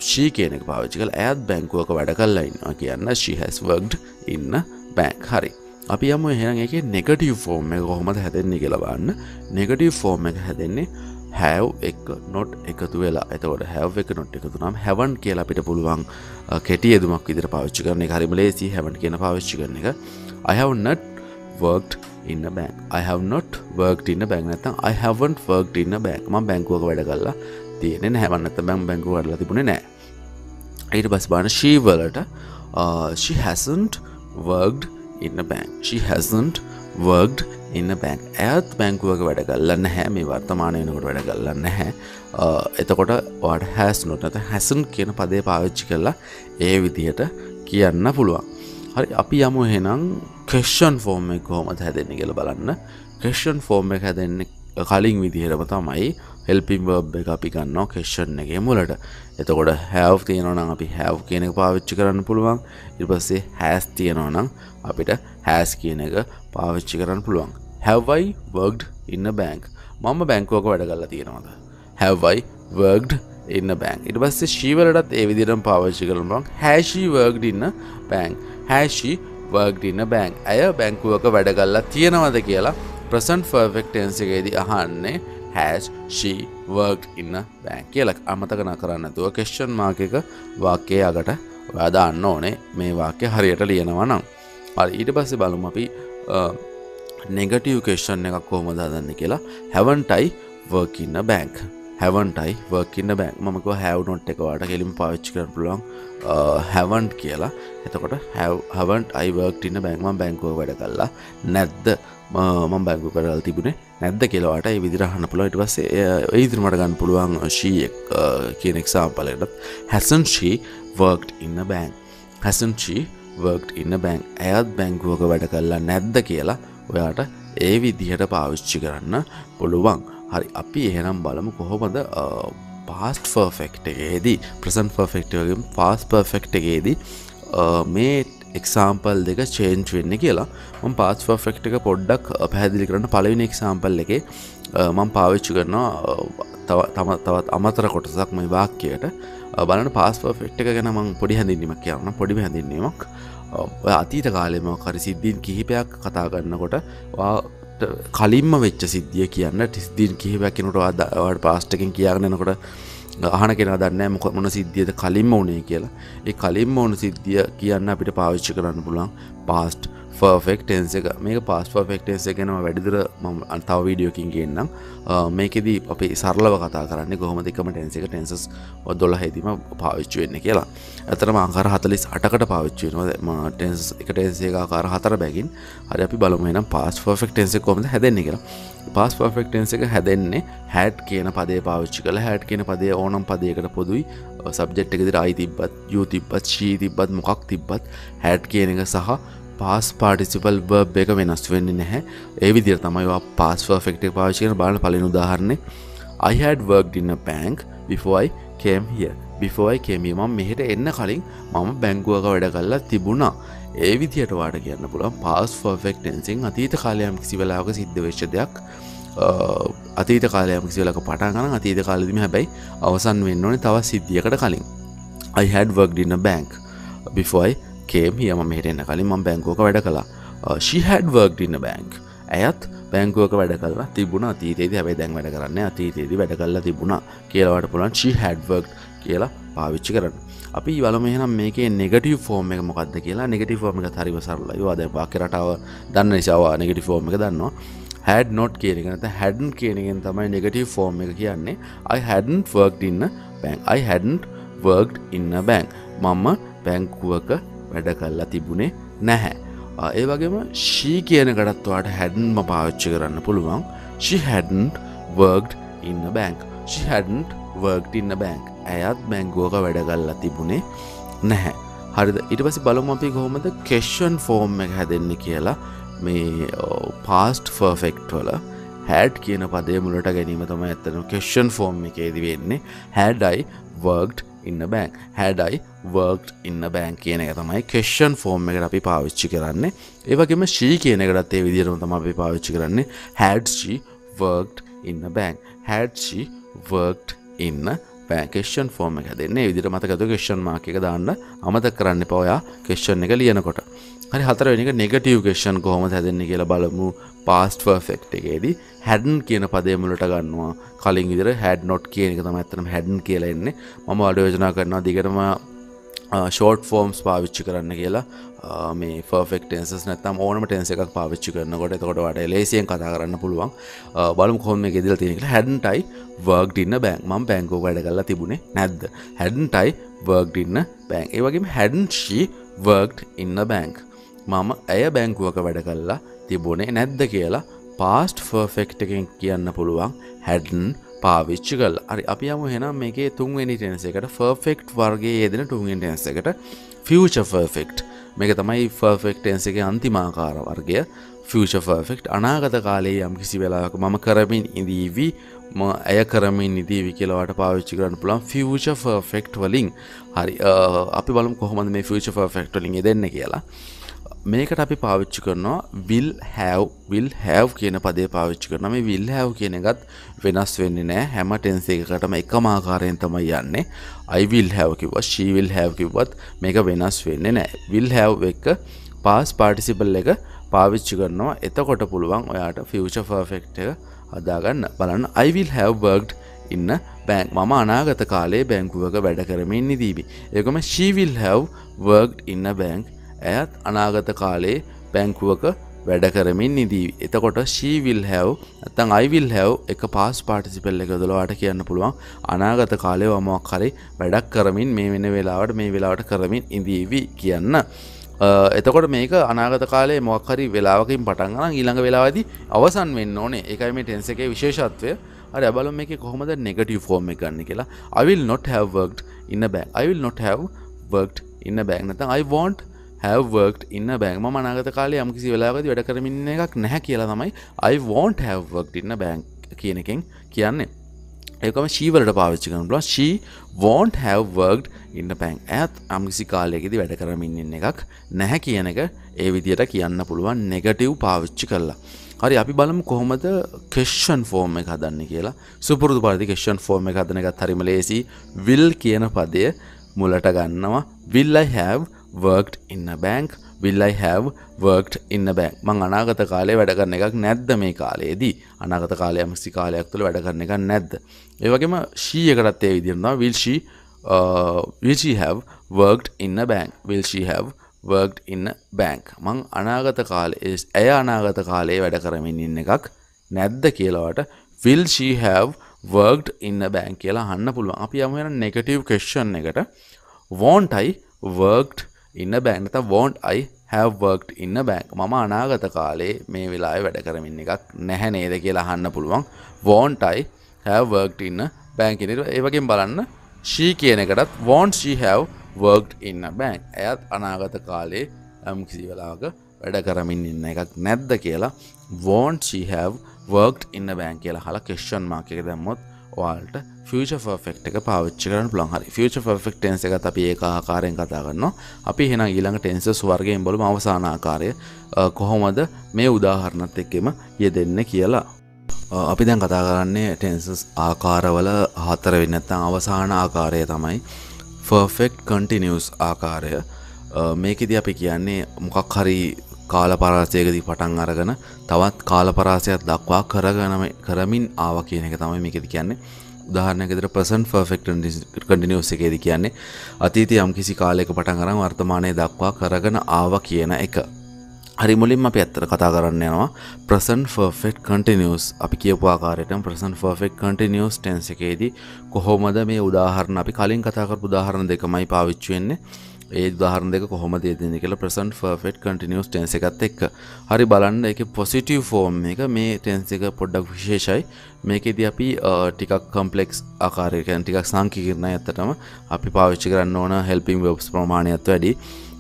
ශී කියනෙක් පාවිච්චි කල ඇත් බැංකුවක වැඩ කල්ලයින්වා කියන්න she has worked in a bank. හරි. අපි යම එහෙන එක නෙගටව ෆෝර්ම් එක කොහොමද හැදෙන්නේ කියලබන්න නෙගටව ෆෝර්ම් එක හැදෙන්නේ හැව් එක නොට් එකතු වෙලා එතකොට හැව් එක නොට් එකතු නම් හැවන් කියලා අපිට පුළුවන් කෙටිය දුමක් විදිර පාවිච්චි කරන හරිම ලේසි හැවන් කියන පාවිච්චි කරන එක I have not worked in a bank. I have not worked in a bank නැත්තම් I haven't worked in a bank. මම බැංකුවක වැඩ කරලා තියෙන්නේ නැහැ. මම නැත්තම් මම බැංකුව වැඩලා තිබුණේ නැහැ. ඊට පස්සේ බලන්න she වලට uh, she hasn't worked in a bank. She hasn't worked in a bank. ඇයත් බැංකුවක වැඩ කරලා නැහැ. මේ වර්තමාන වෙනකොට වැඩ කරලා නැහැ. Uh, එතකොට ඔයාට has not නැත්නම් hasn't කියන පදේ පාවිච්චි කරලා ඒ විදිහට කියන්න පුළුවන්. හරි අපි යමු එහෙනම් කෙෂන් ෆෝර්ම් එක කොහොමද හැදෙන්නේ කියලා බලන්න කෙෂන් ෆෝර්ම් එක හැදෙන්නේ කලින් විදිහටම තමයි හෙල්පින් වර්බ් එක අපි ගන්නවා කෙෂන් එකේ මුලට එතකොට හැව් තියෙනවා නම් අපි හැව් කියන එක පාවිච්චි කරන්න පුළුවන් ඊට පස්සේ හැස් තියෙනවා නම් අපිට හැස් කියන එක පාවිච්චි කරන්න පුළුවන් have I worked in a bank? මම බැංකුවක වැඩ කරලා තියෙනවද? Have I worked in a bank? ඊට පස්සේ she වලටත් ඒ විදිහටම පාවිච්චි කරන්න පුළුවන්. Has she worked in a bank? Has she worked in a bank ඇය බැංකුවක වැඩගල්ලා තියෙනවද කියලා ප්‍රසන්් ෆර්ෆෙක්ටන්සිකේදී අහන්නේ හැස් ශී වර්ග් ඉන්න බැංක් කියලක් අමතකන කරන්නතුව කෙශ්ෂන් මාකක වාක්‍යය අගට ඔයාදාන්න ඕනේ. මේ වාක්‍ය හරියට ලියනවා නම්. ඊට පස්සේ බලුම අපි නෙගටව කේෂන් එකක් කොහොම දාදන්න කියලා? Haven't I working in bank haven't I working in bank මක have not එකවාට කෙලින් පාවිච්චි කරන පුළුවන්. හැවන්ට් කියලා. එතකොට හැවන්ට අයිවර්ක් ඉන්න බැංමන් බැංකුව වැඩ කල්ලා නැද්ද? මම බැංකු කරල් තිබුණේ නැද්ද කෙලවාට විදිරහන්න පුළ ඉට පස්සේ ඒදිරමට ගන්න පුළුවන් ශී කියන එක්සාම්පලටත් හැසන් ශී වර්ක්් ඉන්න බෑන් හැසන්චී වර්ක්් ඉන්න බැං ඇයත් බැංකුවක වැඩ කල්ලා නැද්ද කියලා ඔයාට ඒ විදිහට පාවිච්චි කරන්න පුළුවන්. හරි අපි එහෙනම් බලමු කොහොමද පාස්ට ෆර්ෆෙක්් එකේදී ප්‍රසන් ෆර්ෆෙක්් වගේ පාස් පර්ෆෙක්් එකේදී මේ එක්සාම්පල් දෙක චේන්ච් වෙන්න කියලා. ම පාස් ෆර්ෆෙක්් එක පොඩ්ඩක් පැහැදිලි කරන්න පලවිනි එක්සාම්පල් එක මං පාවිච්චි කරනවා තම තවත් අමතර කොටසක් මේ වාක්‍යයට. බලන පාස් ෆර්ෆෙක්් එක ගැන මං පොඩි හැඳින්නීමක් කියන්න පොඩි හැඳින්නීමක් අතීත කාලෙම කරි සිද්ධීන් කිහිපයක් කතා කරන්නකොට කලින්ම වෙච්ච සිද්ධිය කියන්න ටිස්දින් කිහිපැකිනට අදවට පාස්ටකින් කියන්නනකොට අහන කෙන දන්න මොක මොන සිද්ධියද කලින්ම වනේ කියලා. ඒ කලින්ම ඕන සිද්ධිය කියන්න අපිට පාවිච්චි කරන්න පුළන් පාස්ට් ෆර්ෆෙක් ටෙන්ස එක. මේ පාස් ෆර්ෆෙක් ටෙන්ස ගැනම වැඩිදුර ම අන්තාව වීඩියෝකින් කියන්නම් මේකෙදී අපේ සරලව කතා කරන්න කොහොම දෙකම ටෙන්ස එක ටෙන්සස් දොල හැදීම පාවිච්චි වෙන්න කියලා. ඇතන ආකාර හතලිස් අටකට පාවිච්චිනවා ටෙන්ස් එක ටෙන්සේ ආකාර හතර බැගින් හරි අපි බලමනම් පාස් ෆර්ෆෙක් ටෙන්ස කොමද හැදෙන්නේ කියලා. පාස් පර්ෆෙක් ටෙන්ස එක හැදෙන්නේ හැට් කියන පදේ පාවිච්චි කළ හැට් කියන පදේ ඕනම් පදයකට පොදුයි. සබ්ජෙට් එකෙදිර අයි තිබ්බත් යු තිබ්බත් ශී තිබ්බත් මොකක් තිබ්බත් හැට් කියන එක සහ පාස් පාටිසිපල් බර්බ් එක වෙනස් වෙන්නේ නැහැ. ඒ විදිර තමයිවා පාස් ෆෙක්ටක් පාවිචිකන බාල පලින් උදාහරන්නේ I had worked in a bank before I came here. Before I came here මම මෙහෙට එන්න කලින් මම බැංකුවක වැඩ කල්ලා තිබුණා. ඒ විදියට වාට කියන්න පුළුවන් පාස් ෆර්ෆෙක්් ටෙන්සින් අතීත කාලයම් කිසි වෙලාවක සිද්ධ වෙච්ච දෙයක්. අතීත කාලයම කිසිවලක පටාගන අතීත කාලදිම හැබැයි අවසන් වෙන්න ඕනේ තවත් සිද්ධියකට කලින්. I had worked in a bank before I came here මෙහටෙන්න කලින් ම බැංකෝක වැඩ කලා ශිහැඩ් වර්ක් ඉන්න බැංක් ඇයත් බැංකුවක වැඩ කල තිබුණ අතීතේද හැබයි දැන් වැඩ කරන්න අතීතේද වැඩ කල්ලා තිබුණා කියලවට පුළන් ශිහැඩ්වර්ක් කියලා පාවිච්චි කරන්න. අපි වල මෙහනම් මේක නෙගටව ෆෝර්ම එක මොකක්ද කියලා නෙගටි ෆෝර්ම එක හරිව සරලයි. වාද පාකරටාව දන්න නිසාවා නෙගටි ෆෝර්ම එක දන්නවා. හැඩ නොට් කියනගනත හැඩන් කියනගෙන් තමයි නෙගටව ෆෝර්ම එක කියන්නේ. අයි හැඩන් වර්ක් ඉන්න බැං අයි හැඩන් වර්ක් ඉන්න බැං මම බැංකුවක වැඩ කල්ලා තිබුණේ නැහැ. ඒ වගේම ශී කියන ගඩත්වාට හැඩන්ම පාවිච්චි කරන්න පුළුවන්. ශිහැඩන් වර්ග් ඉන්න බැංක් ශිහැඩන් වර්ග් ඉන්න බැංක් ඇයත් බැංගුවක වැඩගල්ලා තිබුණේ නැහැ. හරිද? ඉට පසි බලම අපි කොහොමද කෙෂන් ෆෝර්ම් එක හැදෙන්න කියලා. මේ පාස්ට් ෆර්ෆෙක්ට්වල හැඩ් කියන පදේ මුලට ගැනීම තම ඇත්තන කෙෂන් ෆෝර්ම් එකේදි වෙන්නේ. හැඩයි වර්ග් ඉන්න බෑන් හැඩයි වර්ක් ඉන්න බෑන් කියන එක තමයි කෙෂන් ෆෝර්ම් එකට අපි පාවිච්චි කරන්නේ. ඒවගේම ශී කියන එකටත් ඒ විදිරම තම අපි පාවිච්චි කරන්නේ. හැඩ්ෂී වර්ක්් ඉන්න බෑන් හැඩ්ෂී වර්ක්් ඉන්න පෑකේෂන් ෆෝර්ම එක දෙන්නේ. විදිර මතකතු කෙෂන් මාක එක දාන්න? අමත කරන්න පවයා කෙෂන් එක ලියනකොට. හරි හතර වෙනික නෙගටව කෙෂන් කොහොම හැදන්නේ කියලා බලමු. පාස්ට ෆර්ෆෙක්් එකේදී හැඩන් කියන පදයමුලට ගන්නවා. කලින් විදිර හැඩ නොට් කියන එක තම ඇත්තනම් හැඩන් කියලා එන්නේ. මම අඩ යෝජනා කරනවා දිගටම ෂෝට් ෆෝම්ස් පාවිච්චි කරන්න කියලා. මේ ෆර්ෆෙක්ටන්සස් නැතම් ඕනම ටෙන්ස එකක් පාවිච්චි කරනකොට එතකොට වට ලේසියෙන් කතා කරන්න පුළුවන්. බලම් කොම ගෙදල තියෙනෙ හැඩන්ටයි වර්ග් ඉන්න බෑන් මම් බැංකෝ වැඩ කල්ලා තිබුණේ නැද්ද? හැඩන්ටයි වර්ග් ඉන්න බෑන් ඒවගේම හැඩන්ශී වර්ග් ඉන්න බැංක් මම ඇය බැංකුවක වැඩ කල්ලා තිබුණේ නැද්ද කියලා පාස්ට් ෆර්ෆෙක්් එකෙන් කියන්න පුළුවන් හැඩන් පාවිච්චි කල් අරි අපි යම හෙනම් මේකේ තුන්වෙනි ටෙනස එකට. ෆර්ෆෙක්් වර්ගේ යෙදෙන තුන්ගෙන් ටෙනස එකට. ෆියච ෆර්ෆෙක්් මේක තමයි ෆර්ෆෙක්ටන්ස එක අන්තිමාකාර වර්ගය. ෆියච ෆර්ෆෙක්් අනාගත කාලයේ යම් කිසි වෙලාක මම කරමින් ඉදීවී ම ඇය කරමින් නිදීවි කියලවට පාවිච්චි කරන්න පුළන් ෆියච ෆර්ෆෙක්් වලින්. හරි අපි බලම් කොහොමද මේ ෆියච ෆර්ෆෙක්් වලින් දෙන්න කියලා. මේකට අපි පාවිච්චි කරනවා විල් හැව් විල් හැව් කියන පදේ පාවිච්චි කරන මේ විල් හැව් කියන එකත් වෙනස් වෙන්නේ නෑ හැම ටෙන්සේකටම එකමාකාරයෙන් තමයි යන්නේ. අයිවිල් හැව් කිව්ව ශීවිල් හැව් කිව්වත් මේක වෙනස් වෙන්නේ නෑ විල් හැව් එක පාස් පාටිසිපල් එක පාවිච්චි කරනවා. එතකොට පුළුවන් ඔයාට ෆියච ෆර්ෆෙක්් එක අදාගන්න බලන්න අයිවිල් හැව් බර්ග් ඉන්න බැංක් මම අනාගත කාලේ බැංකුවක වැඩ කරමින් නිදීබි ඒකම ශීවිල් හැව් වර්ග් ඉන්න බැංක් ඇයත් අනාගත කාලේ බැංකුවක වැඩ කරමින් නිදී එතකොට ශීවිල් හැව් ඇතන් අයිවිල් හැව් එක පාස් පාටිසිපෙල් එක දොලවාට කියන්න පුළුවන්. අනාගත කාලය වමක් හරි වැඩක් කරමින් මේ වෙන වෙලාවට මේ වෙලාවට කරමින් ඉදීවී කියන්න. එතකොට මේක අනාගත කාලේ මොක්හරි වෙලාවකින් පටන්ගන ඊළඟ වෙලාවදි අවසන් වෙන්න ඕනේ. එකයි මේ ටෙන්ස එක විශේෂත්වය. අර ඇබල මේක කොහොමද නෙගටව ෆෝර්ම් ගන්න කියලා. අවිල් not have worked in a bank. I will not have worked in a bank නැතන් I won't have worked in a bank. මම අනාගත කාලේ යම්කිසි වෙලාවකදී වැඩ කරමින් ඉන්න එකක් නැහැ කියලා තමයි I won't have worked in a bank කියන එකෙන් කියන්නේ. ඒකම ශීවලට පාවිච්චි කරන පුළුවන්. She won't have worked in a bank. ඇත් අම්කිසි කාලයකදී වැඩ කරමින් ඉන්න එකක් නැහැ කියන එක ඒ විදියට කියන්න පුළුවන් නෙගටිව් පාවිච්චි කරලා. හරි අපි බලමු කොහොමද කෙෂන් ෆෝර්ම් එක හදන්න කියලා. සුපුරුදු පරිදි කෙෂන් ෆෝර්ම් එක හදන එකත් හරිම ලේසි. Will කියන පදය මුලට ගන්නවා. Will I have worked in a bank? Will I have worked in a bank? මං අනාගත කාලේ වැඩ කරන එකක් නැද්ද මේ කාලයේදී? අනාගත කාලය යම්කිසි කාලයක් තුළ වැඩ කරන එකක් නැද්ද? ඒ වගේම she එකටත් ඒ විදිහට තමයි will she uh, will she have worked in a bank? Will she have worked in a bank? මං අනාගත කාලේ ඇය අනාගත කාලේ වැඩ කරමින් ඉන්න එකක් නැද්ද කියලාවට will she have worked in a bank කියලා අහන්න පුළුවන්. අපි යමු වෙන negative question එකට. Won't I worked in a bank නැත්නම් won't I have worked in a bank? මම අනාගත කාලේ මේ වෙලාවේ වැඩ කරමින් එකක් නැහැ නේද කියලා අහන්න පුළුවන්. won't I have worked in a bank? කියන ඒ වගේම බලන්න. she කියන එකටත් won't she have worked in a bank? ඇයත් අනාගත කාලේ යම් කිසි වෙලාවක වැඩ කරමින් ඉන්න එකක් නැද්ද කියලා won't she have worked in a bank කියලා හලා question mark එක දැම්මොත් ඔයාලට ෆියචර් ෆර්ෆෙක්ට් එක පාවිච්චි කරන්න පුළුවන්. හරි. ෆියචර් ෆර්ෆෙක්ට් ටෙන්ස් එකත් අපි ඒක ආකාරයෙන් කතා කරනවා. අපි එහෙනම් ඊළඟ ටෙන්සස් වර්ගයෙන් බලමු අවසාන ආකාරය කොහොමද මේ උදාහරණත් එක්කම යෙදෙන්න කියලා. අපි දැන් කතා කරන්නේ ටෙන්සස් ආකාරවල හතර වෙන්න නැත්නම් අවසාන ආකාරය තමයි ෆර්ෆෙක්ට් කන්ටිනියස් ආකාරය. මේකෙද අපි කියන්නේ මොකක් හරි කාල පරාසයකදී පටන් අරගෙන තවත් කාල පරාසයක් දක්වා කරගනම කරමින් ආව කියන එක තමයි මේකෙද කියන්නේ. උදාහරණයකදර පසන් ෆර්ෆෙක්් කටිනිියස් එකේද කියන්නේ අතීත යම් කිසි කාලයක පටන් අරම් වර්තමානය දක්වා කරගෙන ආව කියන එක. හරි මුලින්ම අපි ඇත්තර කතා කරන්න යනවා ප්‍රසන් ෆර්ෆෙක්් කටිනිියස් අපි කියපවාකාරයට ප්‍රසන් ෆර්ෆෙක්් කටිනිියස් ටන්ස එකේදී කොහොමද මේ උදාහරණ අපි කලින් කතාකර උදාහරණ දෙකමයි පාවිච්චුවෙන්නේ ඒ උදාහරණ දෙක කොහොම දෙදන්න කියලා ප්‍රසන් ෆර්ෆෙට් කටිනිියස් ටෙන්ස එකත් එක්ක. හරි බලන්න එක පොසිටව් ෆෝර්ම් එක. මේ ටෙන්ස එක පොඩ්ඩක් විශේෂයි. මේකෙද අපි ටිකක් කම්පලෙක්ස් ආකාරයකයන් ටිකක් සංකිරණ ඇත්තටම. අපි පාවිච්චි කරන්න ඕන හෙල්පිම් වෙබ්ස් ප්‍රමාණයත් වැඩි.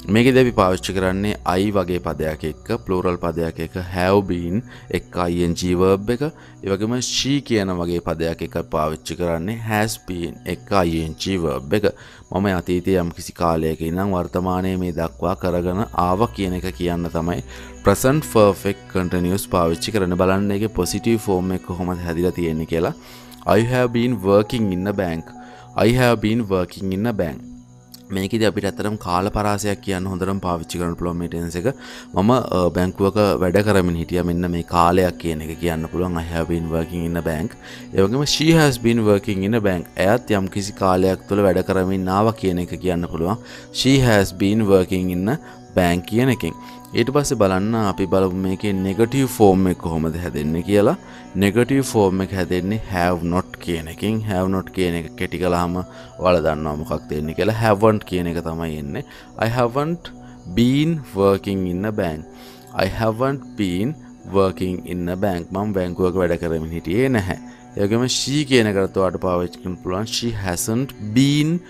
මේක දැපි පාවිච්චි කරන්නේ අයි වගේ පදයක් එක්ක පලෝරල් පදයක් එක හැව්බීන් එක් අයිෙන් ජීවර්බ් එක. ඒවගේම ශී කියන වගේ පදයක් එක පාවිච්චි කරන්නේ හැස්පීන් එක් අයිෙන් ජීවර්බ් එක. මම අතීතය යම් කිසි කාලයක ඉනම් වර්තමානය මේ දක්වා කරගෙන ආව කියන එක කියන්න තමයි ප්‍රසන්් ෆර්ෆෙක් කටනිියස් පාවිච්චි කරන බලන්න එක පොසිටව ෆෝර්ම් එක කොහොමද හැදිල තියෙන්නේ කියලා. I have been working in a bank. I මේකද අපිට ඇතරම් කාල පරාසයක් කියන්න හොඳරම් පාවිච්චි කරන පලොමටන්ස එක. මම බැංකුවක වැඩ කරමින් හිටිය. මෙන්න මේ කාලයක් කියන එක කියන්න පුළුවන්. අහැබීන් working ඉන්න බැංක් ඒවගේම ශීහස් බීන් working ඉන්න බැංක් ඇත් යම් කිසි කාලයක් තුළ වැඩ කරමින් නාව කියන එක කියන්න පුළුවන්. ශීහස් බීන් working ඉන්න බැංක් කියන එකින්. ඊට පස්සේ බලන්න අපි බලපු මේකේ නෙගටිව් ෆෝර්ම් එක කොහොමද හැදෙන්නේ කියලා. නෙගටිව් ෆෝර්ම් එක හැදෙන්නේ have not කියන එකෙන්. Have not කියන එක කෙටි කළාම ඔයාලා දන්නවා මොකක් දෙන්නේ කියලා. Haven't කියන එක තමයි එන්නේ. I haven't been working in a bank. I haven't been working in a bank. මම බැංකුවක වැඩ කරමින් හිටියේ නැහැ. ඒගම she කියන එකට ඔයාලට පාවිච්චි කරන්න පුළුවන්. She hasn't been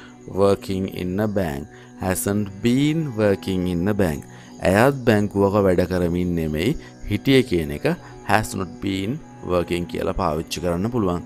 working in a bank. Hasn't been working in a bank. ඇයත් බැංකුවක වැඩ කරමින් නෙමෙයි හිටිය කියන එක හැස්නොට් බීන් වර්කින් කියලා පාවිච්චි කරන්න පුළුවන්.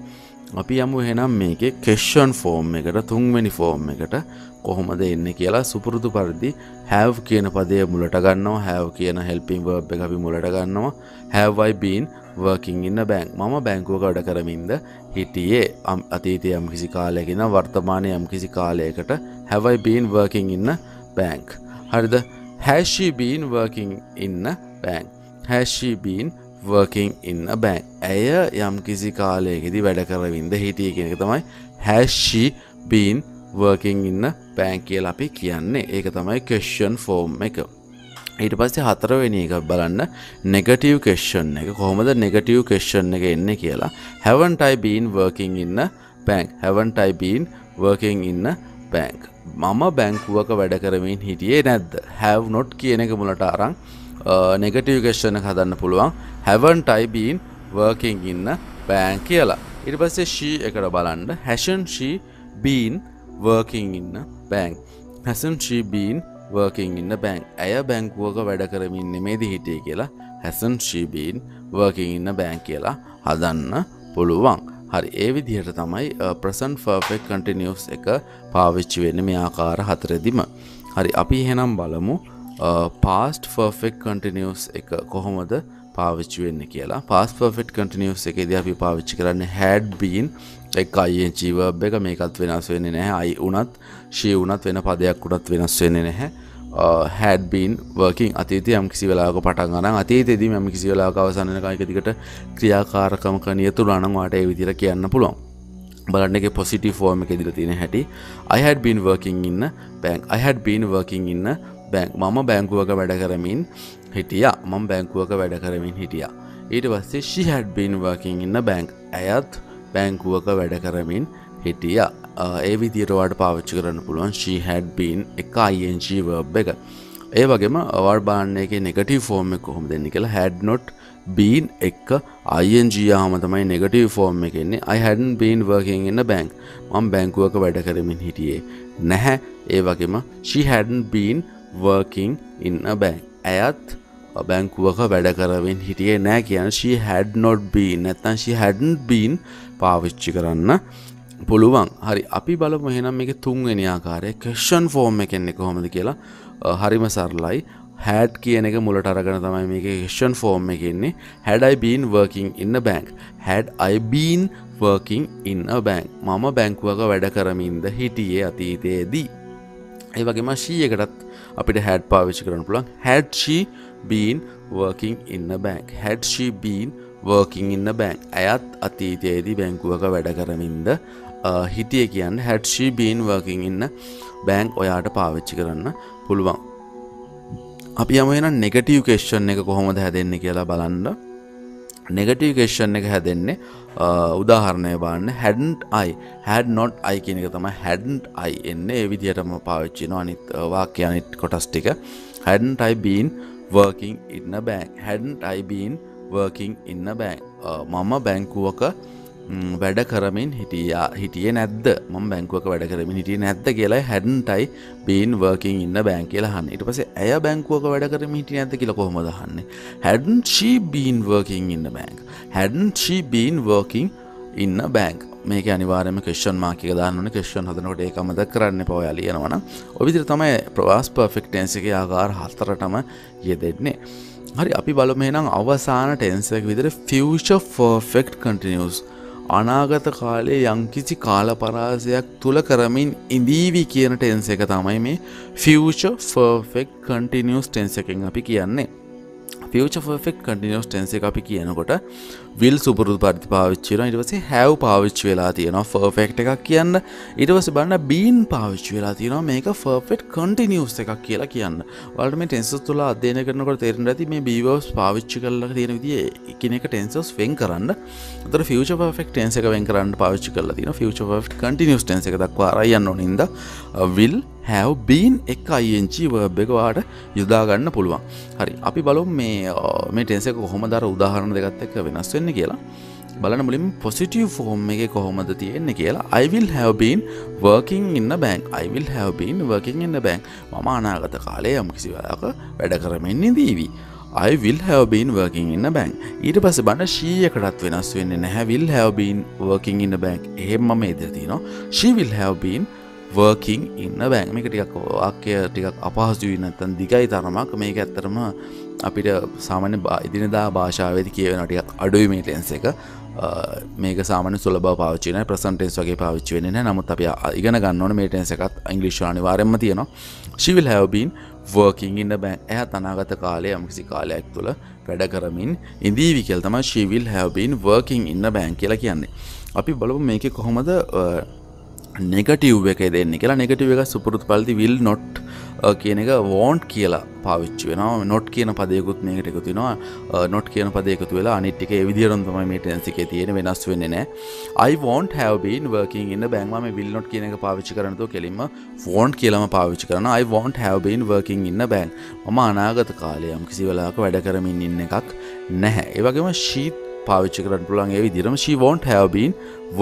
අපි යමු එහෙනම් මේක කෙෂන් ෆෝර්ම් එකට තුන්වැනි ෆෝර්ම් එකට කොහොමද එන්න කියලා සුපුරුදු පරිදි හැව් කියන පදය මුලට ගන්නවා. හැව් කියන හෙල්පින් වර්බ් එක අපි මුලට ගන්නවා. හැවයි බීන් වර්කින් ඉන්න බැංක් මම බැංකුවක වැඩ කරමින්ද හිටියේ? අම් අතීතය යම් කිසි කාලයකින වර්තමානය යම් කිසි කාලයකට have I been working in a bank හරිද? Has she been working in a bank. Has she been working in a bank. ඇය යම් කිසි කාලයකෙදි වැඩ කරවින්ද හිටිය කෙනෙක තමයි has she been working in a bank කියලා අපි කියන්නේ. ඒක තමයි question form එක. ඊට පස්සේ හතරවෙනි එක බලන්න. නෙගටව් කෙෂන් එක. කොහොමද නෙගටව් කෙෂන් එක එන්න කියලා. Haven't I been working in a bank haven't I been working in a bank මම බැංකුවක වැඩ කරමින් හිටියේ නැද්ද? හැව් නොට් කියන එක මුලට අරං නෙගටව් කෙෂණ හදන්න පුළුවන්. හැවන්ටයි බීන් වර්කින් ඉන්න බෑන් කියලා. ඉට පස්සේ ශී එකට බලන්ඩ hasn't she been working in a bank hasn't she been working in a bank ඇය බැංකුවක වැඩ කරමින් නෙමේද හිටිය කියලා. හැසන් ශීබීන් වර්කින් ඉන්න බැංක් කියලා හදන්න පුළුවන්. හරි ඒ විදිහට තමයි ප්‍රසන් ෆර්ෆෙක් කටිනිියස් එක පාවිච්චි වෙන්න මේ ආකාර හතරදිම. හරි අපි හෙනම් බලමු පාස්ට ෆර්ෆෙක් කටිනිියස් එක කොහොමද පාවිච්චි වෙන්න කියලා. පාස් පර්ෆෙට් කටිනිියස් එකේද අපි පාවිච්චි කරන්න හැඩ් බීන් එක් අයියෙන් ජීවබ් එක මේකත් වෙනස් වෙන්නේ නැහැ. අයි උනත් ශී වනත් වෙන පදයක් උනත් වෙනස් වෙන්නේ නැහැ. හැඩබීන් වර්කින් අතීතය යම් කිසි වෙලාක පටන් ගන අතීතෙදී යම කිසි වෙලා අවසන්නකයිකතිකට ක්‍රියාකාරකමක නියතුරු අනවාට ඒ විදිර කියන්න පුළුවන්. බලන්න එක පොසිටි ෆෝර්ම එක දිල තියෙන හැටි. I had been working in a bank I had been working in a bank මම බැංකුවක වැඩ කරමින් හිටිය. මම බැංකුවක වැඩ කරමින් හිටිය. ඊට පස්සේ ශිහැඩ් බීන් වර්කින් ඉන්න බැංක් ඇයත් බැංකුවක වැඩ කරමින් හිටිය. ඒ විදිරවාට පාවිච්චි කරන්න පුළුවන් ශී හැඩ් බීන් එක අයිජ වබ් එක. ඒ වගේම අවර් බාන්න එක නෙගටව ෆෝර්ම් එක කොහොම දෙන්න කියලා හැඩ් නොට් බීන් එක්ක අයිජයාම තමයි negative form එකෙන්නේ I hadn't been working in a bank මම් බැංකුවක වැඩ කරමින් හිටියේ නැහැ. ඒ වගේම ශිහැඩන් බීන් වර්කින් ඉන්න බැංක් ඇයත් බැංකුවක වැඩ කරවෙන් හිටියේ නෑ කියන ශී හැඩ් නොට් බීන් නැත්තන් ශි හැඩන් බීන් පාවිච්චි කරන්න පුළුවන්. හරි අපි බලමු එහෙනම් එක තුන්වෙනි ආකාරය. කෂන් ෆෝර්ම් එකෙන්නේ කොහොමද කියලා. හරිම සරලයි. හැඩ් කියන එක මුලට අරගෙන තමයි මේක question form එකෙන්නේ had I been working in a bank had I been working in a bank මම බැංකුවක වැඩ කරමින්ද හිටියේ අතීතයේදී? ඒ වගේම ශීයකටත් අපිට හැඩ් පාවිච්චි කරන පුළන් had she been working in a bank had she been working in a bank ඇයත් අතීතයේදී බැංකුවක වැඩ කරමින්ද හිටිය කියන්න හැඩ්ෂී බීන් වර්කින් ඉන්න බැංක් ඔයාට පාවිච්චි කරන්න පුළුවන්. අපි යම එන නෙගටව් කෙෂ්ෂන් එක කොහොමද හැදෙන්න කියලා බලන්න. නෙගටව් කෙෂ්ෂන් එක හැදෙන්නේ උදාහරණය බාන්න හැඩන්ට් අයි හැඩ නොට් අයි කියන එක තම හැඩන්ට් අයි එන්න. ඒ විදිහටම පාවිච්චින අනිත් වාක්‍යයනිත් කොටස් ටික. හැඩන්ට් අයි බීන් working in a bank? Hadn't I been working in a bank? මම බැංකුවක වැඩ කරමින් හිටියා. හිටිය නැද්ද? ම බැංකුවක වැඩ කරමින් හිටිය නැද්ද කියලා හැඩන්ටයි බීන් වර්කින් ඉන්න බැං කියලා හන්න ඉට පස ඇය බැංකුවක වැඩ කරම හිටිය නැද කියල කොහොම දහන්නේ hadn't she been working in a bank hadn't she been working in a bank මේක අනිවාරම කෙෂන් මාක දාන්නන කෙෂන් හදනකොට ඒ අමද කරන්න පොයා ලියනවන ඔවිදිර තමයි ප්‍රවාස් පර්ෆෙක්ටන්සික ආකාර හස්තරටම යෙදෙන්නේ. හරි අපි බලමේනම් අවසාන ටෙන්සක විදිර ෆියෂ ෆර්ෆෙක්් කටිනිියස් අනාගත කාලේ යංකිසි කාලපරාසයක් තුළ කරමින් ඉදීවි කියන ටෙන්ස එක තමයි මේ ෆියෂ ෆර්ෆෙක්් කටිනිියස් ටෙන්ස එකෙන් අපි කියන්නේ. ෆියච ෆෙක් කටිනිියස් ටෙන්ස එක අපි කියනකොට විල් සුපුරුදු පරිදි පාවිච්චින ඉටවසේ හැව් පාවිච්චි වෙලා තියෙනවා. ෆර්ෆෙක්් එකක් කියන්න. ඉටවස බන්න බීන් පාවිච්චි වෙලා තියෙනවා. මේක ෆර්ෆෙට් කටිනිියස් එකක් කියලා කියන්න. වලට මේ ටෙන්සස් තුළ අධ්‍යයන කරනකොට තේරෙන ඇති මේ බීවස් පාවිච්චි කරලා තියෙන විදිිය එකන එක ටෙන්සස් වෙන් කරන්න. තර ෆියච ෆෙක් ටෙන්ස එක වෙන් කරන්න පාවිච්චි කරලා තින ෆියච කටිනිියස් ටෙන්ස එක දක්වා අරයන්න නොනින්ද විල් uh, හැව් බීන් එක් අයිංචි වර්බ් එකවාට යුදාගන්න පුළුවන්. හරි අපි බලු මේ uh, මේ ටෙන්සක කොහොම දර උදාහරණ දෙගත් එක්ක වෙනස් වෙන්න කියලා. බලන මුලින් පොසිටව් ෆෝම් එක කොහොමද තියෙන්නේ කියලා. I will have been working in a bank I will have been working in a bank මම අනාගත කාලය යම් කිසිවලක වැඩ කරමින්නේ දීවී I will have been working in a bank ඊට පස බන්න ශීයකටත් වෙනස් වෙන්න නැහැවිල් හැවබීන් වර්කින් ඉන්න බැංක් එහෙම මේ දෙතිනවා ශීවිල් හැවබීන් වර්කින් ඉන්න බෑන් මේක ටිකක් වාක්‍ය ටිකක් අපහසුවී නැත්තන් දිගයි තරමක්. මේක ඇත්තරම අපිට සාමාන්‍ය ඉදිනදා භාෂාවේති කියවෙන ටිකක් අඩුයි මේ ටෙන්ස එක. මේක සාමන සුලබ පාචන ප්‍රසන්ටෙන්ස් වගේ පාවිච්චි වෙන නමුත් අප ඉගෙන ගන්නවන මේ ටෙන්ස එකත් ඉංගලිශ්වානි වාරෙන්ම තියෙනවා. ශිවිල් හැවබීන් වර්කින් ඉන්න බෑ ඇහ තනාගත කාලය යම්කිසි කාලයක් තුළ වැඩ කරමින් ඉදීවි කෙල් තම ශිවිල් හැවබීන් වර්කින් ඉන්න බෑන් කියලා කියන්නේ. අපි බලපු මේක කොහොමද නෙගටව් එක දෙන්න කියලා නෙගටව එක සුපුරුත් පල්ති විල් නොට් කියන එක වෝන්ට් කියලා පාවිච්චි වෙනවා. නොට් කියන පදයකුත් මේකට එකතුනවා නොට් uh, කියන පද එකතු වෙලා අනිට්ටික විදිරන් තමයි මේ ටැන්සිකේ තියෙන වෙනස් වෙන්න නෑ I won't have been working in the bank. මම will not කියන එක පාවිච්චි කරනතු කෙලින්ම won't කියලම පාවිච්චි කරන I won't have been working in the bank. මම අනාගත කාලය යම් කිසි වෙලාවක වැඩ කරමින් ඉන්න එකක් නැහැ. ඒ වගේම she පාවිච්චි කරන්න පුළුවන් ඒ විදිහටම she won't have been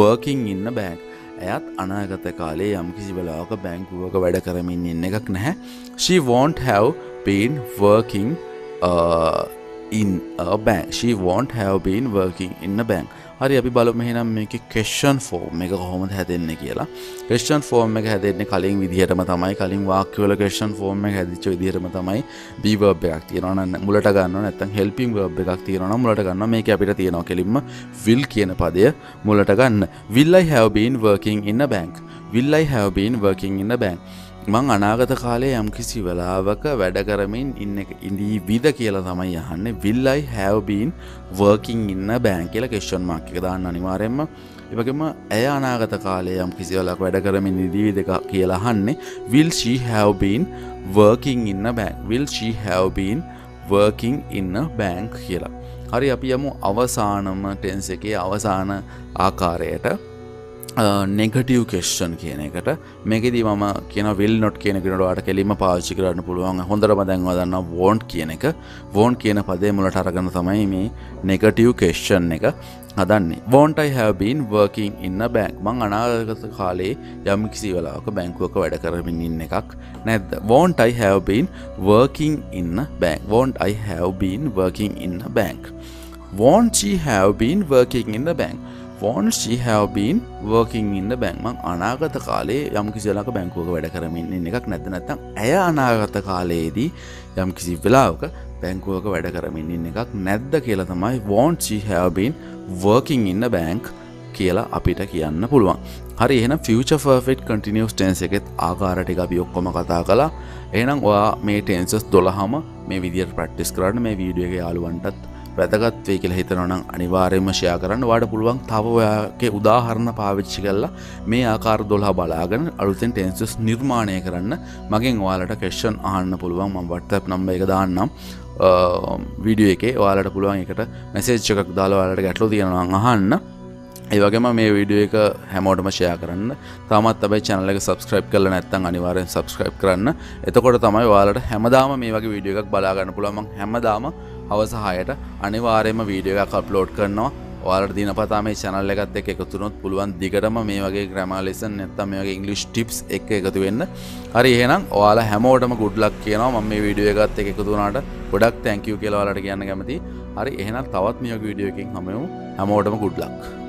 working in the bank. ඇයත් අනාගත කාලේ යම් කිසි වෙලාවක බැංකුවක වැඩ කරමින් ඉන්න එකක් නැහැ. She won't have been working uh, in a bank. She won't have been working in a bank. හරි අපි බලමු මෙහෙනම් මේකේ question form එක කොහොමද හැදෙන්නේ කියලා. question form එක හැදෙන්නේ කලින් විදිහටම තමයි. කලින් වාක්‍යවල question form එක හැදිච්ච විදිහටම තමයි be verb එකක් තියෙනවා. නම් මුලට ගන්නවා නැත්නම් helping verb එකක් තියෙනවා නම් මුලට ගන්නවා. මේක අපිට තියෙනවා කෙලින්ම will කියන පදය මුලට ගන්න. Will I have been working in a bank? Will I have been working in a bank? මං අනාගත කාලේ යම් කිසි වෙලාවක වැඩ කරමින් ඉන්න ඉදී විද කියලා තමයි යහන්න විල්ලයි හැවබීන් වර්කින් ඉන්න බෑන් කියල කෙෂන් මාක් එක දාන්න අනිවාරෙන්ම එවගේම ඇය අනාගත කාලේ යම් කිසි වලක් වැඩ කරමින් ඉදී දෙක කියලා හන්නේ විල් she have been working in a bank will she have been working in a bank කියලා. හරි අපි යමු අවසානම ටෙන්ස එකේ අවසාන ආකාරයට. නෙගටව් කෙස්ෂන් කියන එකට. මේකෙදී මම කියන විල් නොට් කියනකනටවාට කෙලිම පාච්චි කරන්න පුළුවන්. හොඳරම දැන්වා දන්න වෝන්් කියන එක. වෝන් කියන පදේ මුලට අරගන්න තමයි මේ නෙගටව් කෙස්ෂන් එක හදන්නේ. වෝන්ටයි හැබීන් වර්කින් ඉන්න බැංක් මං අනාගත කාලේ යම් කිසි වෙලාක බැංකුවක වැඩ කරමින් ඉන්න එකක් නැද්ද? Won't I have been working in a bank won't I have been working in a bank? Won't she have been working in the bank won't she have been working in the bank. මං අනාගත කාලේ යම් කිසිලක බැංකුවක වැඩ කරමින් ඉන්න එකක් නැත නැත්තම් ඇය අනාගත කාලයේදී යම් කිසි වෙලාවක බැංකුවක වැඩ කරමින් ඉන්න එකක් නැද්ද කියලා තමයි won't she have been working in the bank කියලා අපිට කියන්න පුළුවන්. හරි එහෙනම් future perfect continuous tense එකෙත් ආකාර ටික අපි ඔක්කොම කතා කළා. එහෙනම් ඔයා මේ tenses 12ම මේ විදිහට ප්‍රැක්ටිස් කරන්න මේ වීඩියෝ එක යාළුවන්ටත් වැදගත්වේ කියලා හිතනවනම් අනිවාර්යයෙන්ම ෂෙයා කරන්න. වාට පුළුවන් තව ඔයාගේ උදාහරණ පාවිච්චි කරලා මේ ආකාර 12 බලාගෙන අලුතෙන් ටෙන්සස් නිර්මාණය කරන්න. මගෙන් ඔයාලට ක්වෙස්චන් අහන්න පුළුවන්. මම WhatsApp නම්බර් එක දාන්නම්. වීඩියෝ එකේ. ඔයාලට පුළුවන් එකට මැසේජ් එකක් දාලා ඔයාලට ගැටලු තියෙනවා අහන්න. ඒවගේම මේ වීඩියෝ එක හැමෝටම ෂයා කරන්න. තමත් අබයි චැනල එක සබස්ක්‍රයිබ් කල නැත්තන් අනිවාරෙන් සබස්ක්‍රයිබ් කරන්න. එතකොට තමයි වාලට හැමදාම මේ වගේ වීඩියෝ එකක් බලාගන්න පුළුවන්ම හැමදාම හවසහයට අනිවාරයම වීඩියෝ එකක් අප්ලෝඩ් කරනවා. ඔයාලට දිනපතා මේ චැනල් එකත් එක එකතුනොත් පුළුවන් දිගටම මේ වගේ ග්‍රමා ලෙසන් නැත්තම් මේ වගේ ඉංගලිෂ් ටිප්ස් එක එකතු වෙන්න. හරි එහෙනම් ඔයාලා හැමෝටම ගුඩ්ලක් කියනවා. මම මේ වීඩියෝ එකත් එක එකතු වුණාට ගොඩක් තැන්කියු කියලා ඔයාලට කියන්න කැමති හරි එහෙනම් තවත් මේ වගේ වීඩියෝ එකකින් හමුවෙමු හැමෝටම ගුඩ්ලක්